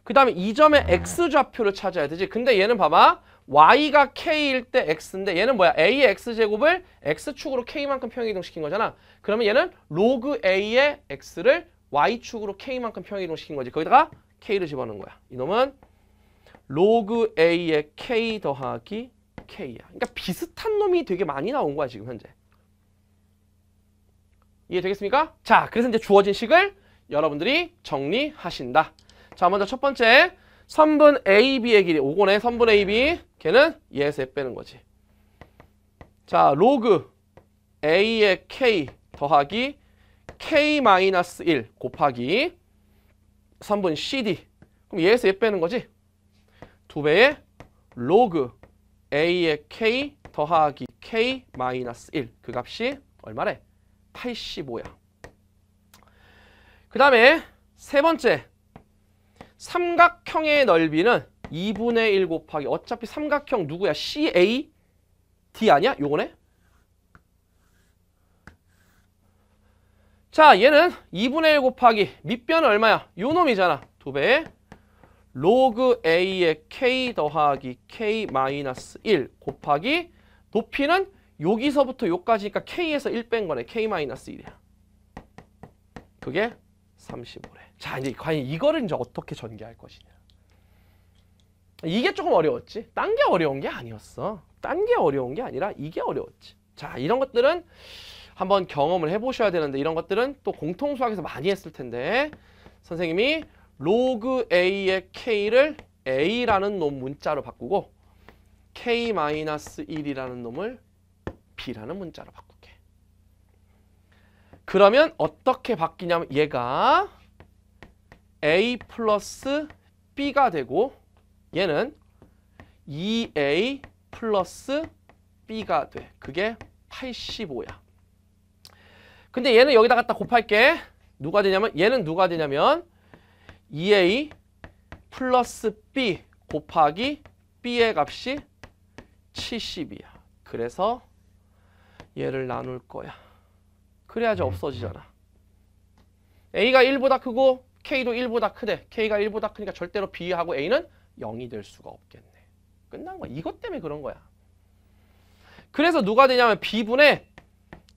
그 다음에 이 점의 X 좌표를 찾아야 되지. 근데 얘는 봐봐. Y가 K일 때 X인데 얘는 뭐야? A의 X제곱을 X축으로 K만큼 평이동시킨 거잖아. 그러면 얘는 로그 A의 X를 Y축으로 K만큼 평이동시킨 거지. 거기다가 K를 집어넣은 거야. 이놈은 로그 A의 K 더하기 K야. 그러니까 비슷한 놈이 되게 많이 나온 거야, 지금 현재. 이해되겠습니까? 자, 그래서 이제 주어진 식을 여러분들이 정리하신다. 자, 먼저 첫 번째 선분 AB의 길이 5권의 선분 AB 걔는 얘에서 얘 빼는 거지. 자, 로그 A의 K 더하기 K-1 곱하기 선분 CD 그럼 얘에서 얘 빼는 거지. 두 배의 로그 A의 K 더하기 K-1 그 값이 얼마래? 85야. 그 다음에 세 번째 삼각형의 넓이는 2분의 1 곱하기 어차피 삼각형 누구야? CAD 아니야? 요거네? 자 얘는 2분의 1 곱하기 밑변은 얼마야? 요 놈이잖아. 두 배의 로그 A의 K 더하기 K-1 곱하기 높이는 여기서부터 여기까지니까 K에서 1 뺀 거네. K-1이야. 그게 35래. 자, 이제 과연 이거를 이제 어떻게 전개할 것이냐. 이게 조금 어려웠지. 딴 게 어려운 게 아니었어. 딴 게 어려운 게 아니라 이게 어려웠지. 자, 이런 것들은 한번 경험을 해보셔야 되는데 이런 것들은 또 공통수학에서 많이 했을 텐데 선생님이 로그 A의 K를 A라는 놈 문자로 바꾸고 K-1이라는 놈을 B라는 문자로 바꿀게. 그러면 어떻게 바뀌냐면 얘가 A 플러스 B가 되고 얘는 2A 플러스 B가 돼. 그게 85야. 근데 얘는 여기다 갖다 곱할게. 누가 되냐면 얘는 누가 되냐면 2A 플러스 B 곱하기 B의 값이 70이야. 그래서 얘를 나눌 거야. 그래야지 없어지잖아. A가 1보다 크고 K도 1보다 크대. K가 1보다 크니까 절대로 B하고 A는 0이 될 수가 없겠네. 끝난 거야. 이것 때문에 그런 거야. 그래서 누가 되냐면 B분의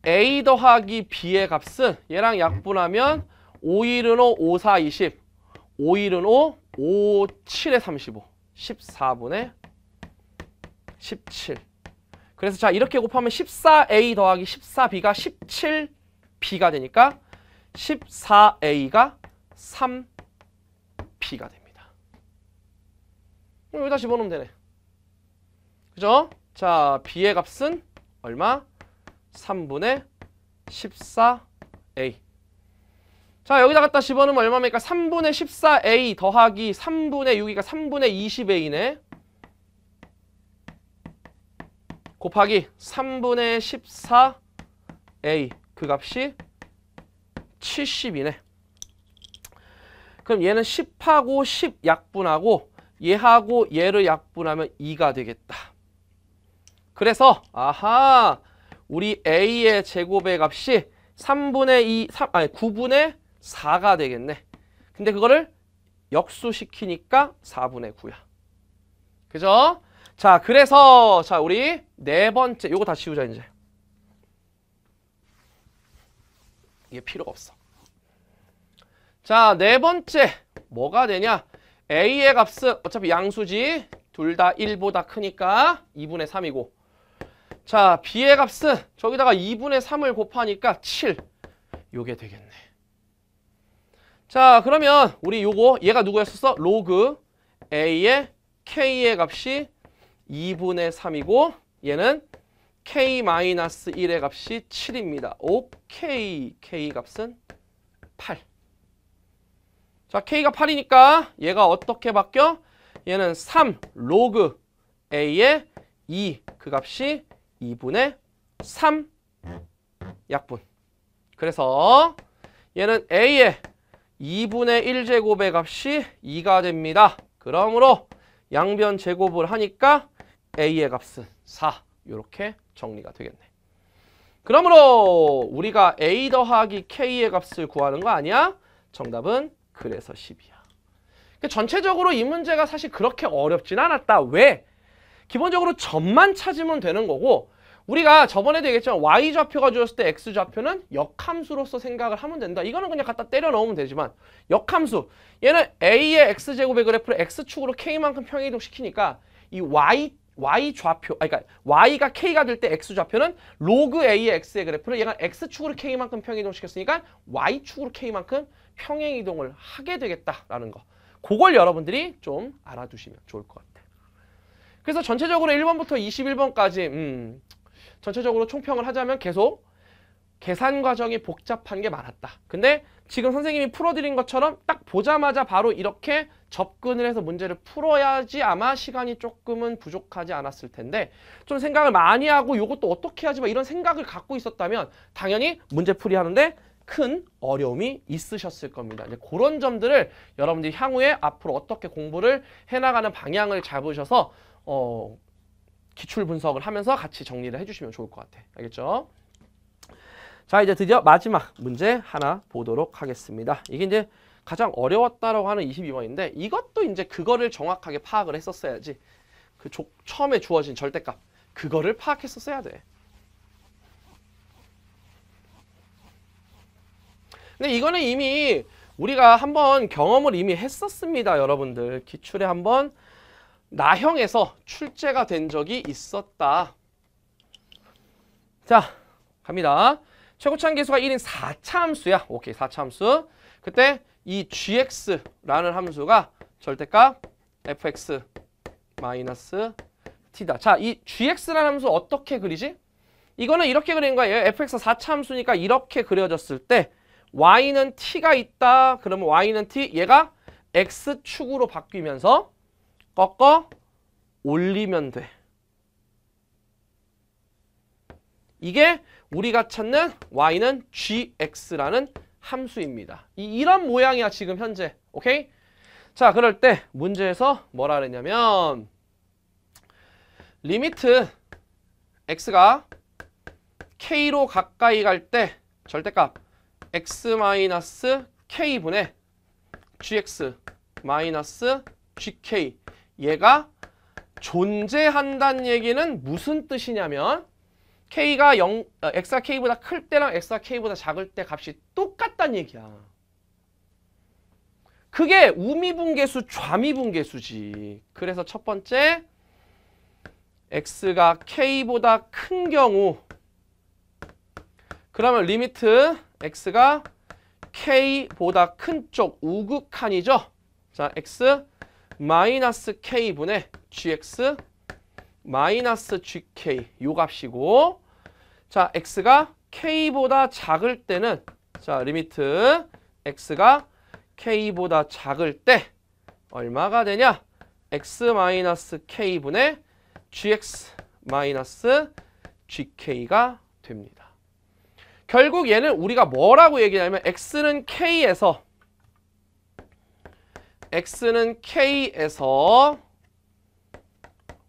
A 더하기 B의 값은 얘랑 약분하면 5일은 5, 5, 4, 20. 5일은 5, 5, 7에 35. 14분의 17. 그래서 자 이렇게 곱하면 14A 더하기 14B가 17B가 되니까 14A가 3B가 됩니다. 여기다 집어넣으면 되네. 그죠? 자 B의 값은 얼마? 3분의 14A. 자 여기다 갖다 집어넣으면 얼마입니까? 3분의 14A 더하기 3분의 6이가 3분의 20A네. 곱하기 3분의 14A 그 값이 70이네. 그럼 얘는 10하고 10 약분하고 얘하고 얘를 약분하면 2가 되겠다. 그래서 아하 우리 A의 제곱의 값이 3분의 2, 3, 아니 9분의 4가 되겠네. 근데 그거를 역수시키니까 4분의 9야. 그죠? 자, 그래서 자, 우리 네 번째 요거 다 지우자 이제. 이게 필요가 없어. 자, 네 번째 뭐가 되냐? A의 값은 어차피 양수지. 둘 다 1보다 크니까 2분의 3이고 자, B의 값은 저기다가 2분의 3을 곱하니까 7. 요게 되겠네. 자, 그러면 우리 요거 얘가 누구였었어? 로그 A의 K의 값이 2분의 3이고 얘는 K-1의 값이 7입니다. 오케이. K 값은 8. 자, K가 8이니까 얘가 어떻게 바뀌어? 얘는 3 로그 A의 2 그 값이 2분의 3 약분. 그래서 얘는 A의 2분의 1제곱의 값이 2가 됩니다. 그러므로 양변 제곱을 하니까 A의 값은 4 이렇게 정리가 되겠네. 그러므로 우리가 A 더하기 K의 값을 구하는 거 아니야? 정답은 그래서 10이야. 전체적으로 이 문제가 사실 그렇게 어렵진 않았다. 왜? 기본적으로 점만 찾으면 되는 거고 우리가 저번에도 얘기했지만 y좌표가 주었을 때 x좌표는 역함수로서 생각을 하면 된다. 이거는 그냥 갖다 때려 넣으면 되지만 역함수 얘는 a의 x제곱의 그래프를 x축으로 k만큼 평행이동 시키니까 이 y y좌표 아 그러니까 y가 k가 될 때 x좌표는 로그 a의 x의 그래프를 얘가 x축으로 k만큼 평행이동 시켰으니까 y축으로 k만큼 평행이동을 하게 되겠다라는 거. 그걸 여러분들이 좀 알아두시면 좋을 것 같아요. 그래서 전체적으로 1번부터 21번까지 음, 전체적으로 총평을 하자면 계속 계산 과정이 복잡한 게 많았다. 근데 지금 선생님이 풀어드린 것처럼 딱 보자마자 바로 이렇게 접근을 해서 문제를 풀어야지 아마 시간이 조금은 부족하지 않았을 텐데 좀 생각을 많이 하고 이것도 어떻게 하지 마 이런 생각을 갖고 있었다면 당연히 문제 풀이 하는데 큰 어려움이 있으셨을 겁니다. 이제 그런 점들을 여러분들이 향후에 앞으로 어떻게 공부를 해나가는 방향을 잡으셔서 어, 기출 분석을 하면서 같이 정리를 해주시면 좋을 것 같아. 알겠죠? 자 이제 드디어 마지막 문제 하나 보도록 하겠습니다. 이게 이제 가장 어려웠다라고 하는 22번인데 이것도 이제 그거를 정확하게 파악을 했었어야지. 그 조, 처음에 주어진 절대값 그거를 파악했었어야 돼. 근데 이거는 이미 우리가 한번 경험을 이미 했었습니다, 여러분들. 기출에 한번 나형에서 출제가 된 적이 있었다. 자, 갑니다. 최고차항 계수가 1인 4차 함수야. 오케이, 4차 함수. 그때 이 gx라는 함수가 절대값 fx 마이너스 t다. 자, 이 gx라는 함수 어떻게 그리지? 이거는 이렇게 그리는 거예요. fx가 4차 함수니까 이렇게 그려졌을 때 y는 t가 있다. 그러면 y는 t, 얘가 x축으로 바뀌면서 꺾어 올리면 돼. 이게 우리가 찾는 y는 gx라는 함수입니다. 이, 이런 모양이야 지금 현재. 오케이? 자 그럴 때 문제에서 뭐라 그랬냐면 limit x가 k로 가까이 갈 때 절대값 x-k분의 gx 마이너스 gk 얘가 존재한다는 얘기는 무슨 뜻이냐면 k가 0, 어, x가 k보다 클 때랑 x가 k보다 작을 때 값이 똑같다는 얘기야. 그게 우미분계수, 좌미분계수지. 그래서 첫 번째 x가 k보다 큰 경우 그러면 limit x가 k보다 큰 쪽 우극한이죠. 자, x 마이너스 k분의 gx 마이너스 gk 요 값이고 자 x가 k보다 작을 때는 자 limit x가 k보다 작을 때 얼마가 되냐 x 마이너스 k분의 gx 마이너스 gk가 됩니다. 결국 얘는 우리가 뭐라고 얘기하냐면 x는 k에서 x는 k에서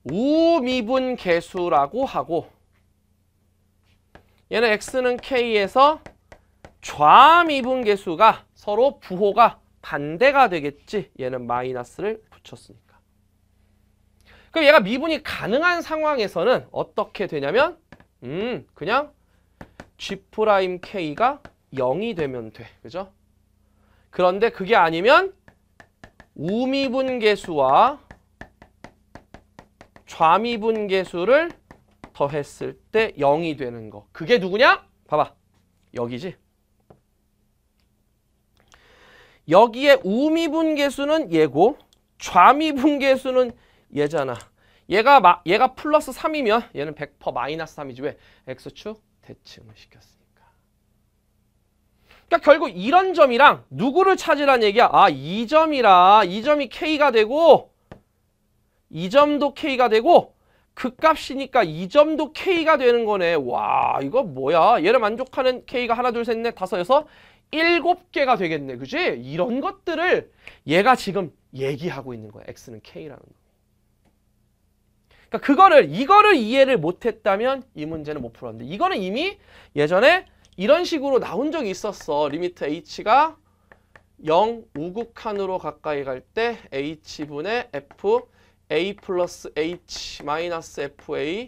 우미분 계수라고 하고 얘는 x는 k에서 좌미분 계수가 서로 부호가 반대가 되겠지. 얘는 마이너스를 붙였으니까. 그럼 얘가 미분이 가능한 상황에서는 어떻게 되냐면 음 그냥 G'K가 0이 되면 돼. 그죠? 그런데 그게 아니면 우미분계수와 좌미분계수를 더했을 때 0이 되는 거. 그게 누구냐? 봐봐. 여기지. 여기에 우미분계수는 얘고 좌미분계수는 얘잖아. 얘가 마, 얘가 플러스 3이면 얘는 100% 마이너스 3이지 왜? x축 대칭을 시켰으니까. 그러니까 결국 이런 점이랑 누구를 찾으란 얘기야? 아, 이 점이라 이 점이 K가 되고 이 점도 K가 되고 그 값이니까 이 점도 K가 되는 거네. 와, 이거 뭐야? 얘를 만족하는 K가 하나, 둘, 셋, 넷, 다섯, 여섯, 일곱 개가 되겠네. 그지? 이런 것들을 얘가 지금 얘기하고 있는 거야. X는 K라는 거. 그러니까 그거를 이거를 이해를 못했다면 이 문제는 못 풀었는데 이거는 이미 예전에 이런 식으로 나온 적이 있었어. limit h가 0 우극한으로 가까이 갈 때 h분의 f a 플러스 h 마이너스 fa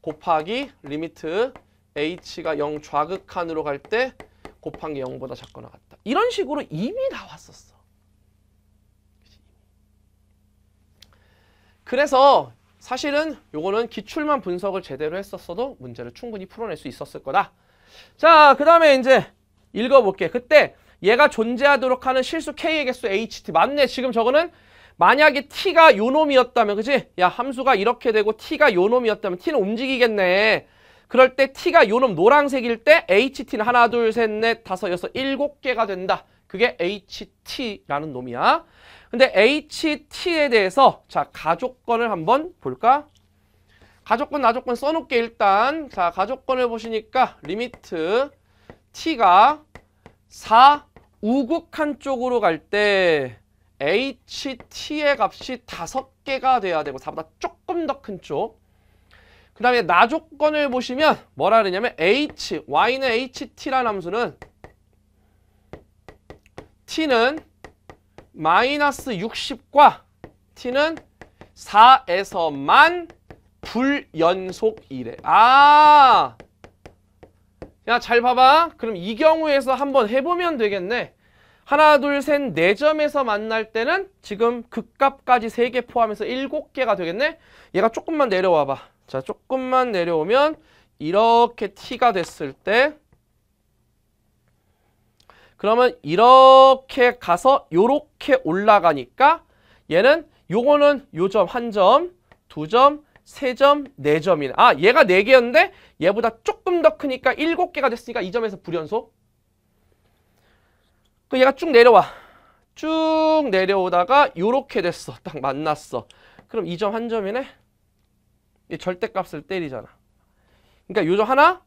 곱하기 limit h가 0 좌극한으로 갈 때 곱한 게 0보다 작거나 같다. 이런 식으로 이미 나왔었어. 그래서 사실은 요거는 기출만 분석을 제대로 했었어도 문제를 충분히 풀어낼 수 있었을 거다. 자, 그 다음에 이제 읽어볼게. 그때 얘가 존재하도록 하는 실수 k의 개수 ht. 맞네. 지금 저거는 만약에 t가 요 놈이었다면, 그지? 야, 함수가 이렇게 되고 t가 요 놈이었다면 t는 움직이겠네. 그럴 때 t가 요 놈 노란색일 때 ht는 하나, 둘, 셋, 넷, 다섯, 여섯, 일곱 개가 된다. 그게 ht라는 놈이야. 근데 HT에 대해서 자 가 조건을 한번 볼까? 가 조건 나 조건 써놓게 일단 자 가 조건을 보시니까 limit T가 4 우극한 쪽으로 갈 때 HT의 값이 다섯 개가 돼야 되고 4보다 조금 더 큰 쪽. 그 다음에 나 조건을 보시면 뭐라 그러냐면 H, Y는 HT라는 함수는 T는 마이너스 60과 t는 4에서만 불연속이래. 아! 야, 잘 봐봐. 그럼 이 경우에서 한번 해보면 되겠네. 하나, 둘, 셋, 네 점에서 만날 때는 지금 극값까지 3개 포함해서 7개가 되겠네? 얘가 조금만 내려와 봐. 자, 조금만 내려오면 이렇게 t가 됐을 때 그러면 이렇게 가서 요렇게 올라가니까 얘는 요거는 요 점 한 점, 두 점, 세 점, 네 점이네. 아, 얘가 네 개였는데 얘보다 조금 더 크니까 일곱 개가 됐으니까 이 점에서 불연속. 그 얘가 쭉 내려와. 쭉 내려오다가 요렇게 됐어. 딱 만났어. 그럼 이 점 한 점이네. 이 절대값을 때리잖아. 그러니까 요점 하나,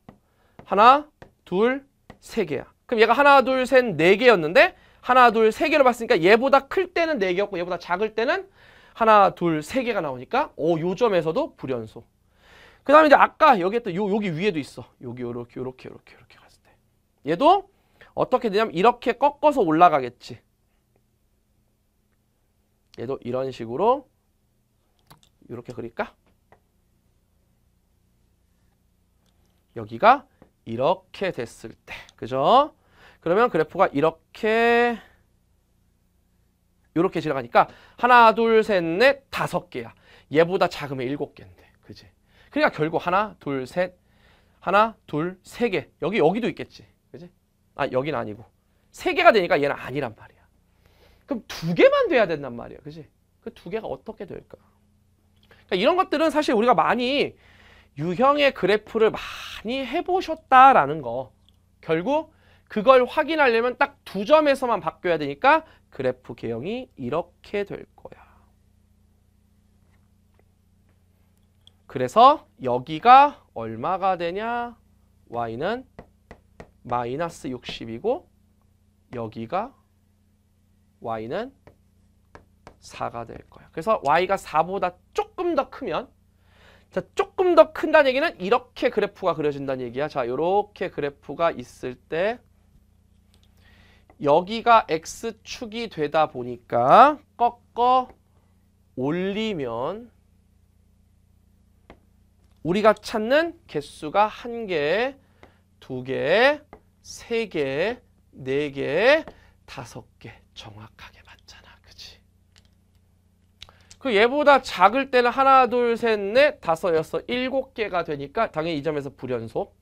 하나, 둘, 세 개야. 그럼 얘가 하나, 둘, 셋, 네 개였는데 하나, 둘, 세 개로 봤으니까 얘보다 클 때는 네 개였고 얘보다 작을 때는 하나, 둘, 세 개가 나오니까 오, 요 점에서도 불연속. 그 다음에 이제 아까 여기 했던 요, 여기 위에도 있어. 여기 요렇게, 요렇게, 요렇게, 요렇게 갔을 때. 얘도 어떻게 되냐면 이렇게 꺾어서 올라가겠지. 얘도 이런 식으로 이렇게 그릴까? 여기가 이렇게 됐을 때 그죠? 그러면 그래프가 이렇게 이렇게 지나가니까 하나 둘셋넷 다섯 개야 얘보다 작으면 일곱 개인데 그지? 그러니까 결국 하나 둘셋 하나 둘 세 개 여기 여기도 있겠지? 아 여기는 아니고 세 개가 되니까 얘는 아니란 말이야 그럼 두 개만 돼야 된단 말이야 그지? 그 두 개가 어떻게 될까? 그러니까 이런 것들은 사실 우리가 많이 유형의 그래프를 많이 해보셨다라는 거. 결국 그걸 확인하려면 딱 두 점에서만 바뀌어야 되니까 그래프 개형이 이렇게 될 거야. 그래서 여기가 얼마가 되냐? y는 마이너스 60이고 여기가 y는 4가 될 거야. 그래서 y가 4보다 조금 더 크면 자, 조금 더 큰다는 얘기는 이렇게 그래프가 그려진다는 얘기야. 자, 이렇게 그래프가 있을 때 여기가 x축이 되다 보니까 꺾어 올리면 우리가 찾는 개수가 한 개, 두 개, 세 개, 네 개, 다섯 개 정확하게 그 얘보다 작을 때는 하나, 둘, 셋, 넷, 다섯, 여섯, 일곱 개가 되니까 당연히 이 점에서 불연속.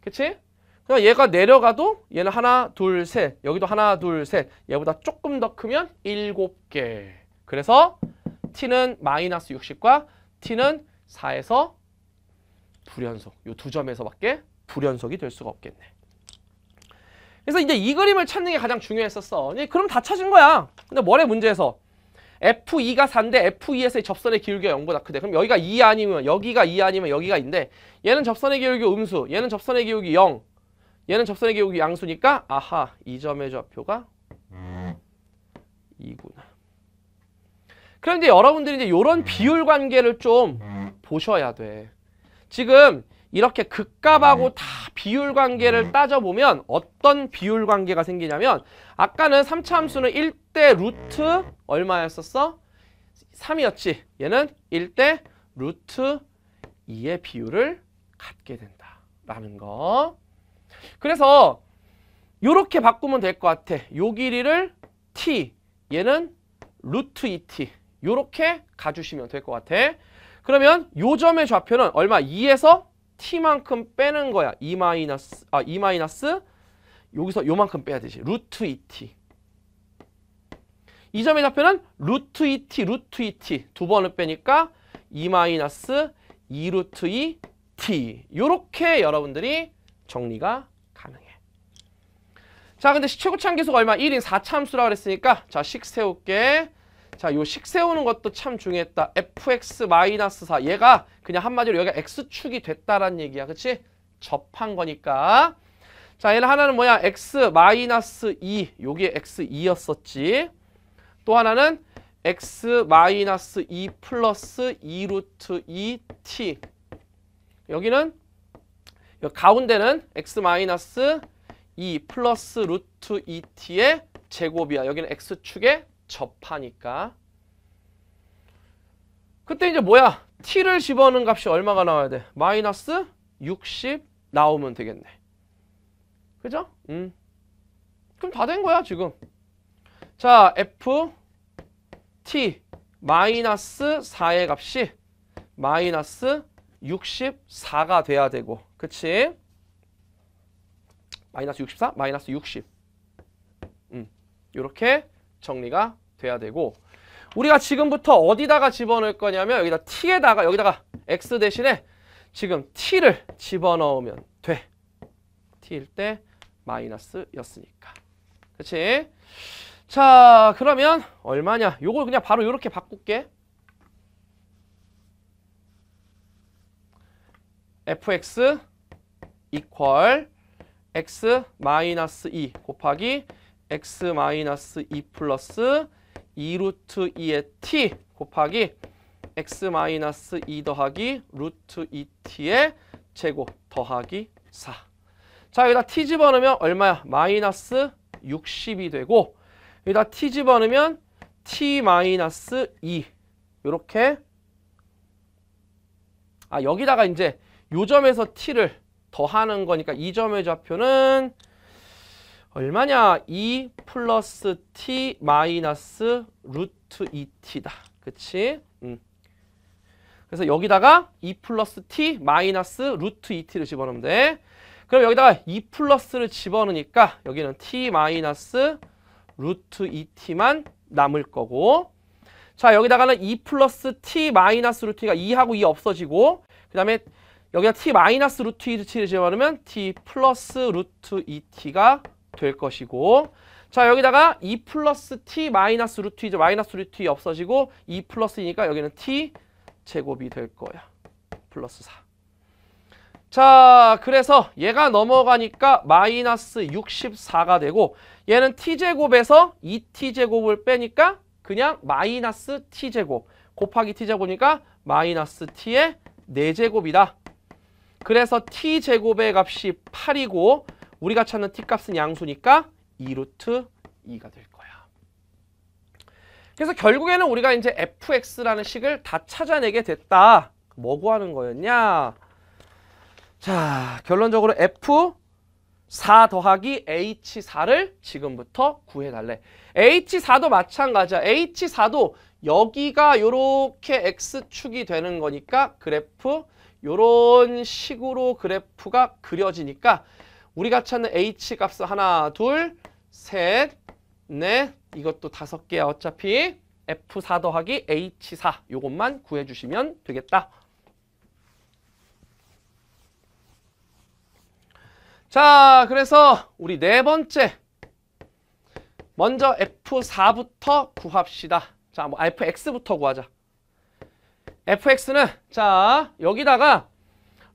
그치? 그럼 얘가 내려가도 얘는 하나, 둘, 셋. 여기도 하나, 둘, 셋. 얘보다 조금 더 크면 일곱 개. 그래서 t는 마이너스 60과 t는 4에서 불연속. 이 두 점에서밖에 불연속이 될 수가 없겠네. 그래서 이제 이 그림을 찾는 게 가장 중요했었어. 그럼 다 찾은 거야. 근데 뭐래 문제에서 F2가 4인데 F2에서의 접선의 기울기가 0보다 크대. 그럼 여기가 2 아니면 여기가 2 아니면 여기가 2인데 얘는 접선의 기울기 음수, 얘는 접선의 기울기 0, 얘는 접선의 기울기 양수니까 아하 이 점의 좌표가 2구나. 그런데 여러분들이 이제 이런 비율 관계를 좀 보셔야 돼. 지금 이렇게 극값하고 다 비율 관계를 따져보면 어떤 비율 관계가 생기냐면 아까는 3차 함수는 1대 루트 얼마였었어? 3이었지. 얘는 1대 루트 2의 비율을 갖게 된다라는 거. 그래서 이렇게 바꾸면 될 것 같아. 요 길이를 t, 얘는 루트 2t. 요렇게 가주시면 될 것 같아. 그러면 요 점의 좌표는 얼마? 2에서 t만큼 빼는 거야. 2 마이너스 아, 2 마이너스 여기서 요만큼 빼야 되지. 루트 2t. 이 점의 좌표는 루트 2t, 루트 2t 두 번을 빼니까 2 마이너스 2 루트 2t. 요렇게 여러분들이 정리가 가능해. 자, 근데 최고치 함계수가 얼마? 1인 4차 함수라 그랬으니까 자, 식 세울게. 자, 요 식 세우는 것도 참 중요했다. fx-4. 얘가 그냥 한마디로 여기가 x축이 됐다라는 얘기야. 그치? 접한 거니까. 자, 얘는 하나는 뭐야? x-2. 요게 x2였었지. 또 하나는 x-2 플러스 2 루트 2t. 여기는 여기 가운데는 x-2 플러스 루트 2t의 제곱이야. 여기는 x축의 접하니까. 그때 이제 뭐야? t를 집어넣은 값이 얼마가 나와야 돼? 마이너스 60 나오면 되겠네. 그죠? 음. 그럼 다 된 거야, 지금. 자, f t 마이너스 4의 값이 마이너스 64가 돼야 되고. 그치? 마이너스 64, 마이너스 60. 음. 요렇게 정리가 돼야 되고 우리가 지금부터 어디다가 집어넣을 거냐면 여기다 t에다가 여기다가 x 대신에 지금 t를 집어넣으면 돼. t일 때 마이너스였으니까. 그렇지? 자, 그러면 얼마냐? 요걸 그냥 바로 이렇게 바꿀게. fx 이퀄 x 마이너스 2 곱하기 x 마이너스 2 플러스 2 루트 2의 t 곱하기 x 마이너스 2 더하기 루트 2t의 제곱 더하기 4. 자 여기다 t 집어넣으면 얼마야? 마이너스 60이 되고 여기다 t 집어넣으면 t 마이너스 2 요렇게 아 여기다가 이제 요 점에서 t를 더하는 거니까 이 점의 좌표는 얼마냐? 2 플러스 t 마이너스 루트 2t다. 그치? 음. 그래서 여기다가 2 플러스 t 마이너스 루트 2t를 집어넣으면 돼. 그럼 여기다가 2 플러스를 집어넣으니까 여기는 t 마이너스 루트 2t만 남을 거고 자 여기다가는 2 플러스 t 마이너스 루트 2가 2하고 2 없어지고 그 다음에 여기다 t 마이너스 루트 2t를 집어넣으면 t 플러스 루트 2t가 될 것이고 자 여기다가 2 플러스 t 마이너스 루트 2죠. 마이너스 루트 2 없어지고 2 플러스이니까 여기는 t 제곱이 될 거야. 플러스 4. 자 그래서 얘가 넘어가니까 마이너스 64가 되고 얘는 t제곱에서 2t제곱을 빼니까 그냥 마이너스 t제곱 곱하기 t제곱이니까 마이너스 t의 4제곱이다. 그래서 t제곱의 값이 8이고 우리가 찾는 t값은 양수니까 2루트 2가 될 거야. 그래서 결국에는 우리가 이제 fx라는 식을 다 찾아내게 됐다. 뭐 구하는 거였냐? 자, 결론적으로 f 4 더하기 h4를 지금부터 구해달래. h4도 마찬가지야. h4도 여기가 이렇게 x축이 되는 거니까 그래프 이런 식으로 그래프가 그려지니까 우리가 찾는 h 값은 하나, 둘, 셋, 넷 이것도 다섯 개야 어차피 f4 더하기 h4 요것만 구해주시면 되겠다. 자, 그래서 우리 네 번째 먼저 F4부터 구합시다. 자, 뭐 fx부터 구하자. fx는 자, 여기다가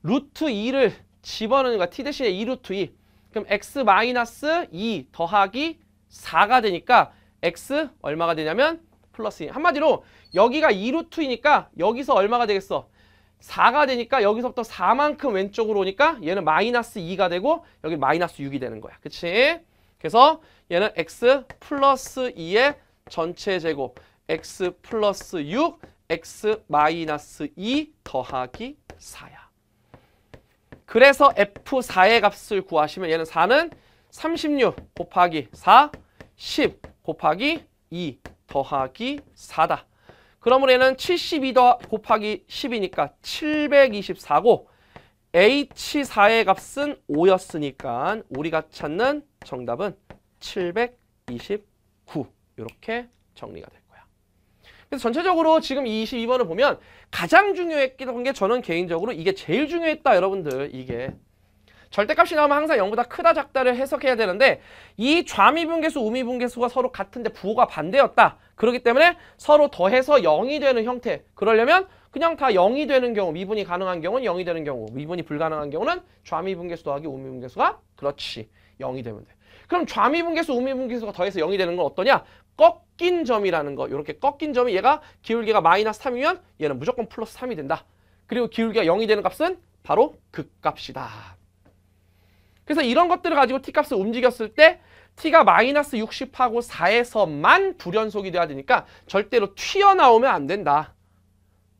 루트 2를 집어넣는 거야. t 대신에 2 루트 2. 그럼 x 마이너스 2 더하기 4가 되니까 x 얼마가 되냐면 플러스 2. 한마디로 여기가 2 루트 2니까 여기서 얼마가 되겠어? 4가 되니까 여기서부터 4만큼 왼쪽으로 오니까 얘는 마이너스 2가 되고 여기 마이너스 6이 되는 거야. 그치? 그래서 얘는 x 플러스 2의 전체 제곱 x 플러스 6 x 마이너스 2 더하기 4야. 그래서 F4의 값을 구하시면 얘는 4는 36 곱하기 4, 10 곱하기 2 더하기 4다. 그러므로 얘는 72 더 곱하기 10이니까 724고 H4의 값은 5였으니까 우리가 찾는 정답은 729 이렇게 정리가 될 거야. 그래서 전체적으로 지금 이 22번을 보면 가장 중요했던 게 저는 개인적으로 이게 제일 중요했다 여러분들 이게 절대값이 나오면 항상 0보다 크다 작다를 해석해야 되는데 이 좌미분계수 우미분계수가 서로 같은데 부호가 반대였다. 그렇기 때문에 서로 더해서 0이 되는 형태. 그러려면 그냥 다 0이 되는 경우, 미분이 가능한 경우는 0이 되는 경우, 미분이 불가능한 경우는 좌미분계수 더하기 우미분계수가 그렇지 0이 되면 돼. 그럼 좌미분계수, 우미분계수가 더해서 0이 되는 건 어떠냐? 꺾인 점이라는 거. 이렇게 꺾인 점이 얘가 기울기가 마이너스 3이면 얘는 무조건 플러스 3이 된다. 그리고 기울기가 0이 되는 값은 바로 극값이다. 그래서 이런 것들을 가지고 t값을 움직였을 때 t가 마이너스 60하고 4에서만 불연속이 돼야 되니까 절대로 튀어나오면 안 된다.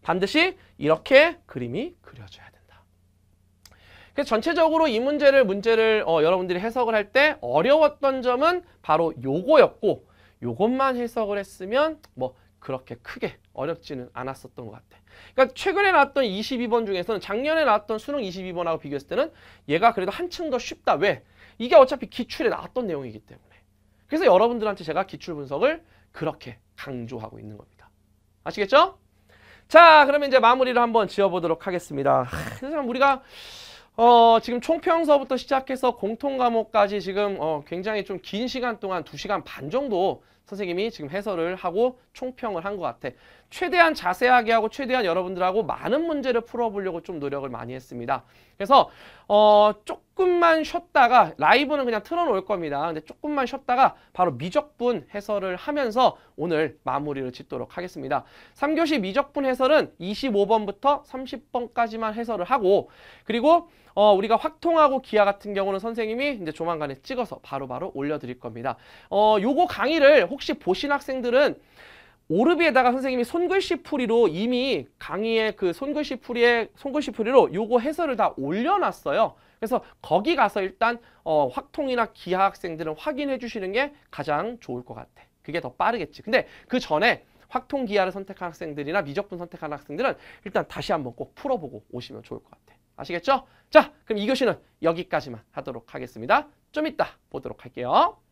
반드시 이렇게 그림이 그려져야 된다. 그래서 전체적으로 이 문제를 문제를 어, 여러분들이 해석을 할 때 어려웠던 점은 바로 요거였고 요것만 해석을 했으면 뭐 그렇게 크게 어렵지는 않았었던 것 같아. 그러니까 최근에 나왔던 22번 중에서는 작년에 나왔던 수능 22번하고 비교했을 때는 얘가 그래도 한층 더 쉽다. 왜? 이게 어차피 기출에 나왔던 내용이기 때문에. 그래서 여러분들한테 제가 기출 분석을 그렇게 강조하고 있는 겁니다. 아시겠죠? 자, 그러면 이제 마무리를 한번 지어보도록 하겠습니다. 그래서 우리가 어, 지금 총평서부터 시작해서 공통 과목까지 지금 어, 굉장히 좀 긴 시간 동안 2시간 반 정도 선생님이 지금 해설을 하고 총평을 한 것 같아. 최대한 자세하게 하고 최대한 여러분들하고 많은 문제를 풀어보려고 좀 노력을 많이 했습니다. 그래서 어, 조금만 쉬었다가 라이브는 그냥 틀어놓을 겁니다. 근데 조금만 쉬었다가 바로 미적분 해설을 하면서 오늘 마무리를 짓도록 하겠습니다. 3교시 미적분 해설은 25번부터 30번까지만 해설을 하고 그리고 어, 우리가 확통하고 기하 같은 경우는 선생님이 이제 조만간에 찍어서 바로바로 바로 올려드릴 겁니다. 어, 요거 강의를 혹시 보신 학생들은 오르비에다가 선생님이 손글씨 풀이로 이미 강의의 그 손글씨 풀이에 손글씨 풀이로 요거 해설을 다 올려놨어요. 그래서 거기 가서 일단 어, 확통이나 기하 학생들은 확인해 주시는 게 가장 좋을 것 같아. 그게 더 빠르겠지. 근데 그 전에 확통 기하를 선택한 학생들이나 미적분 선택한 학생들은 일단 다시 한번 꼭 풀어보고 오시면 좋을 것 같아. 아시겠죠? 자, 그럼 이 교시는 여기까지만 하도록 하겠습니다. 좀 이따 보도록 할게요.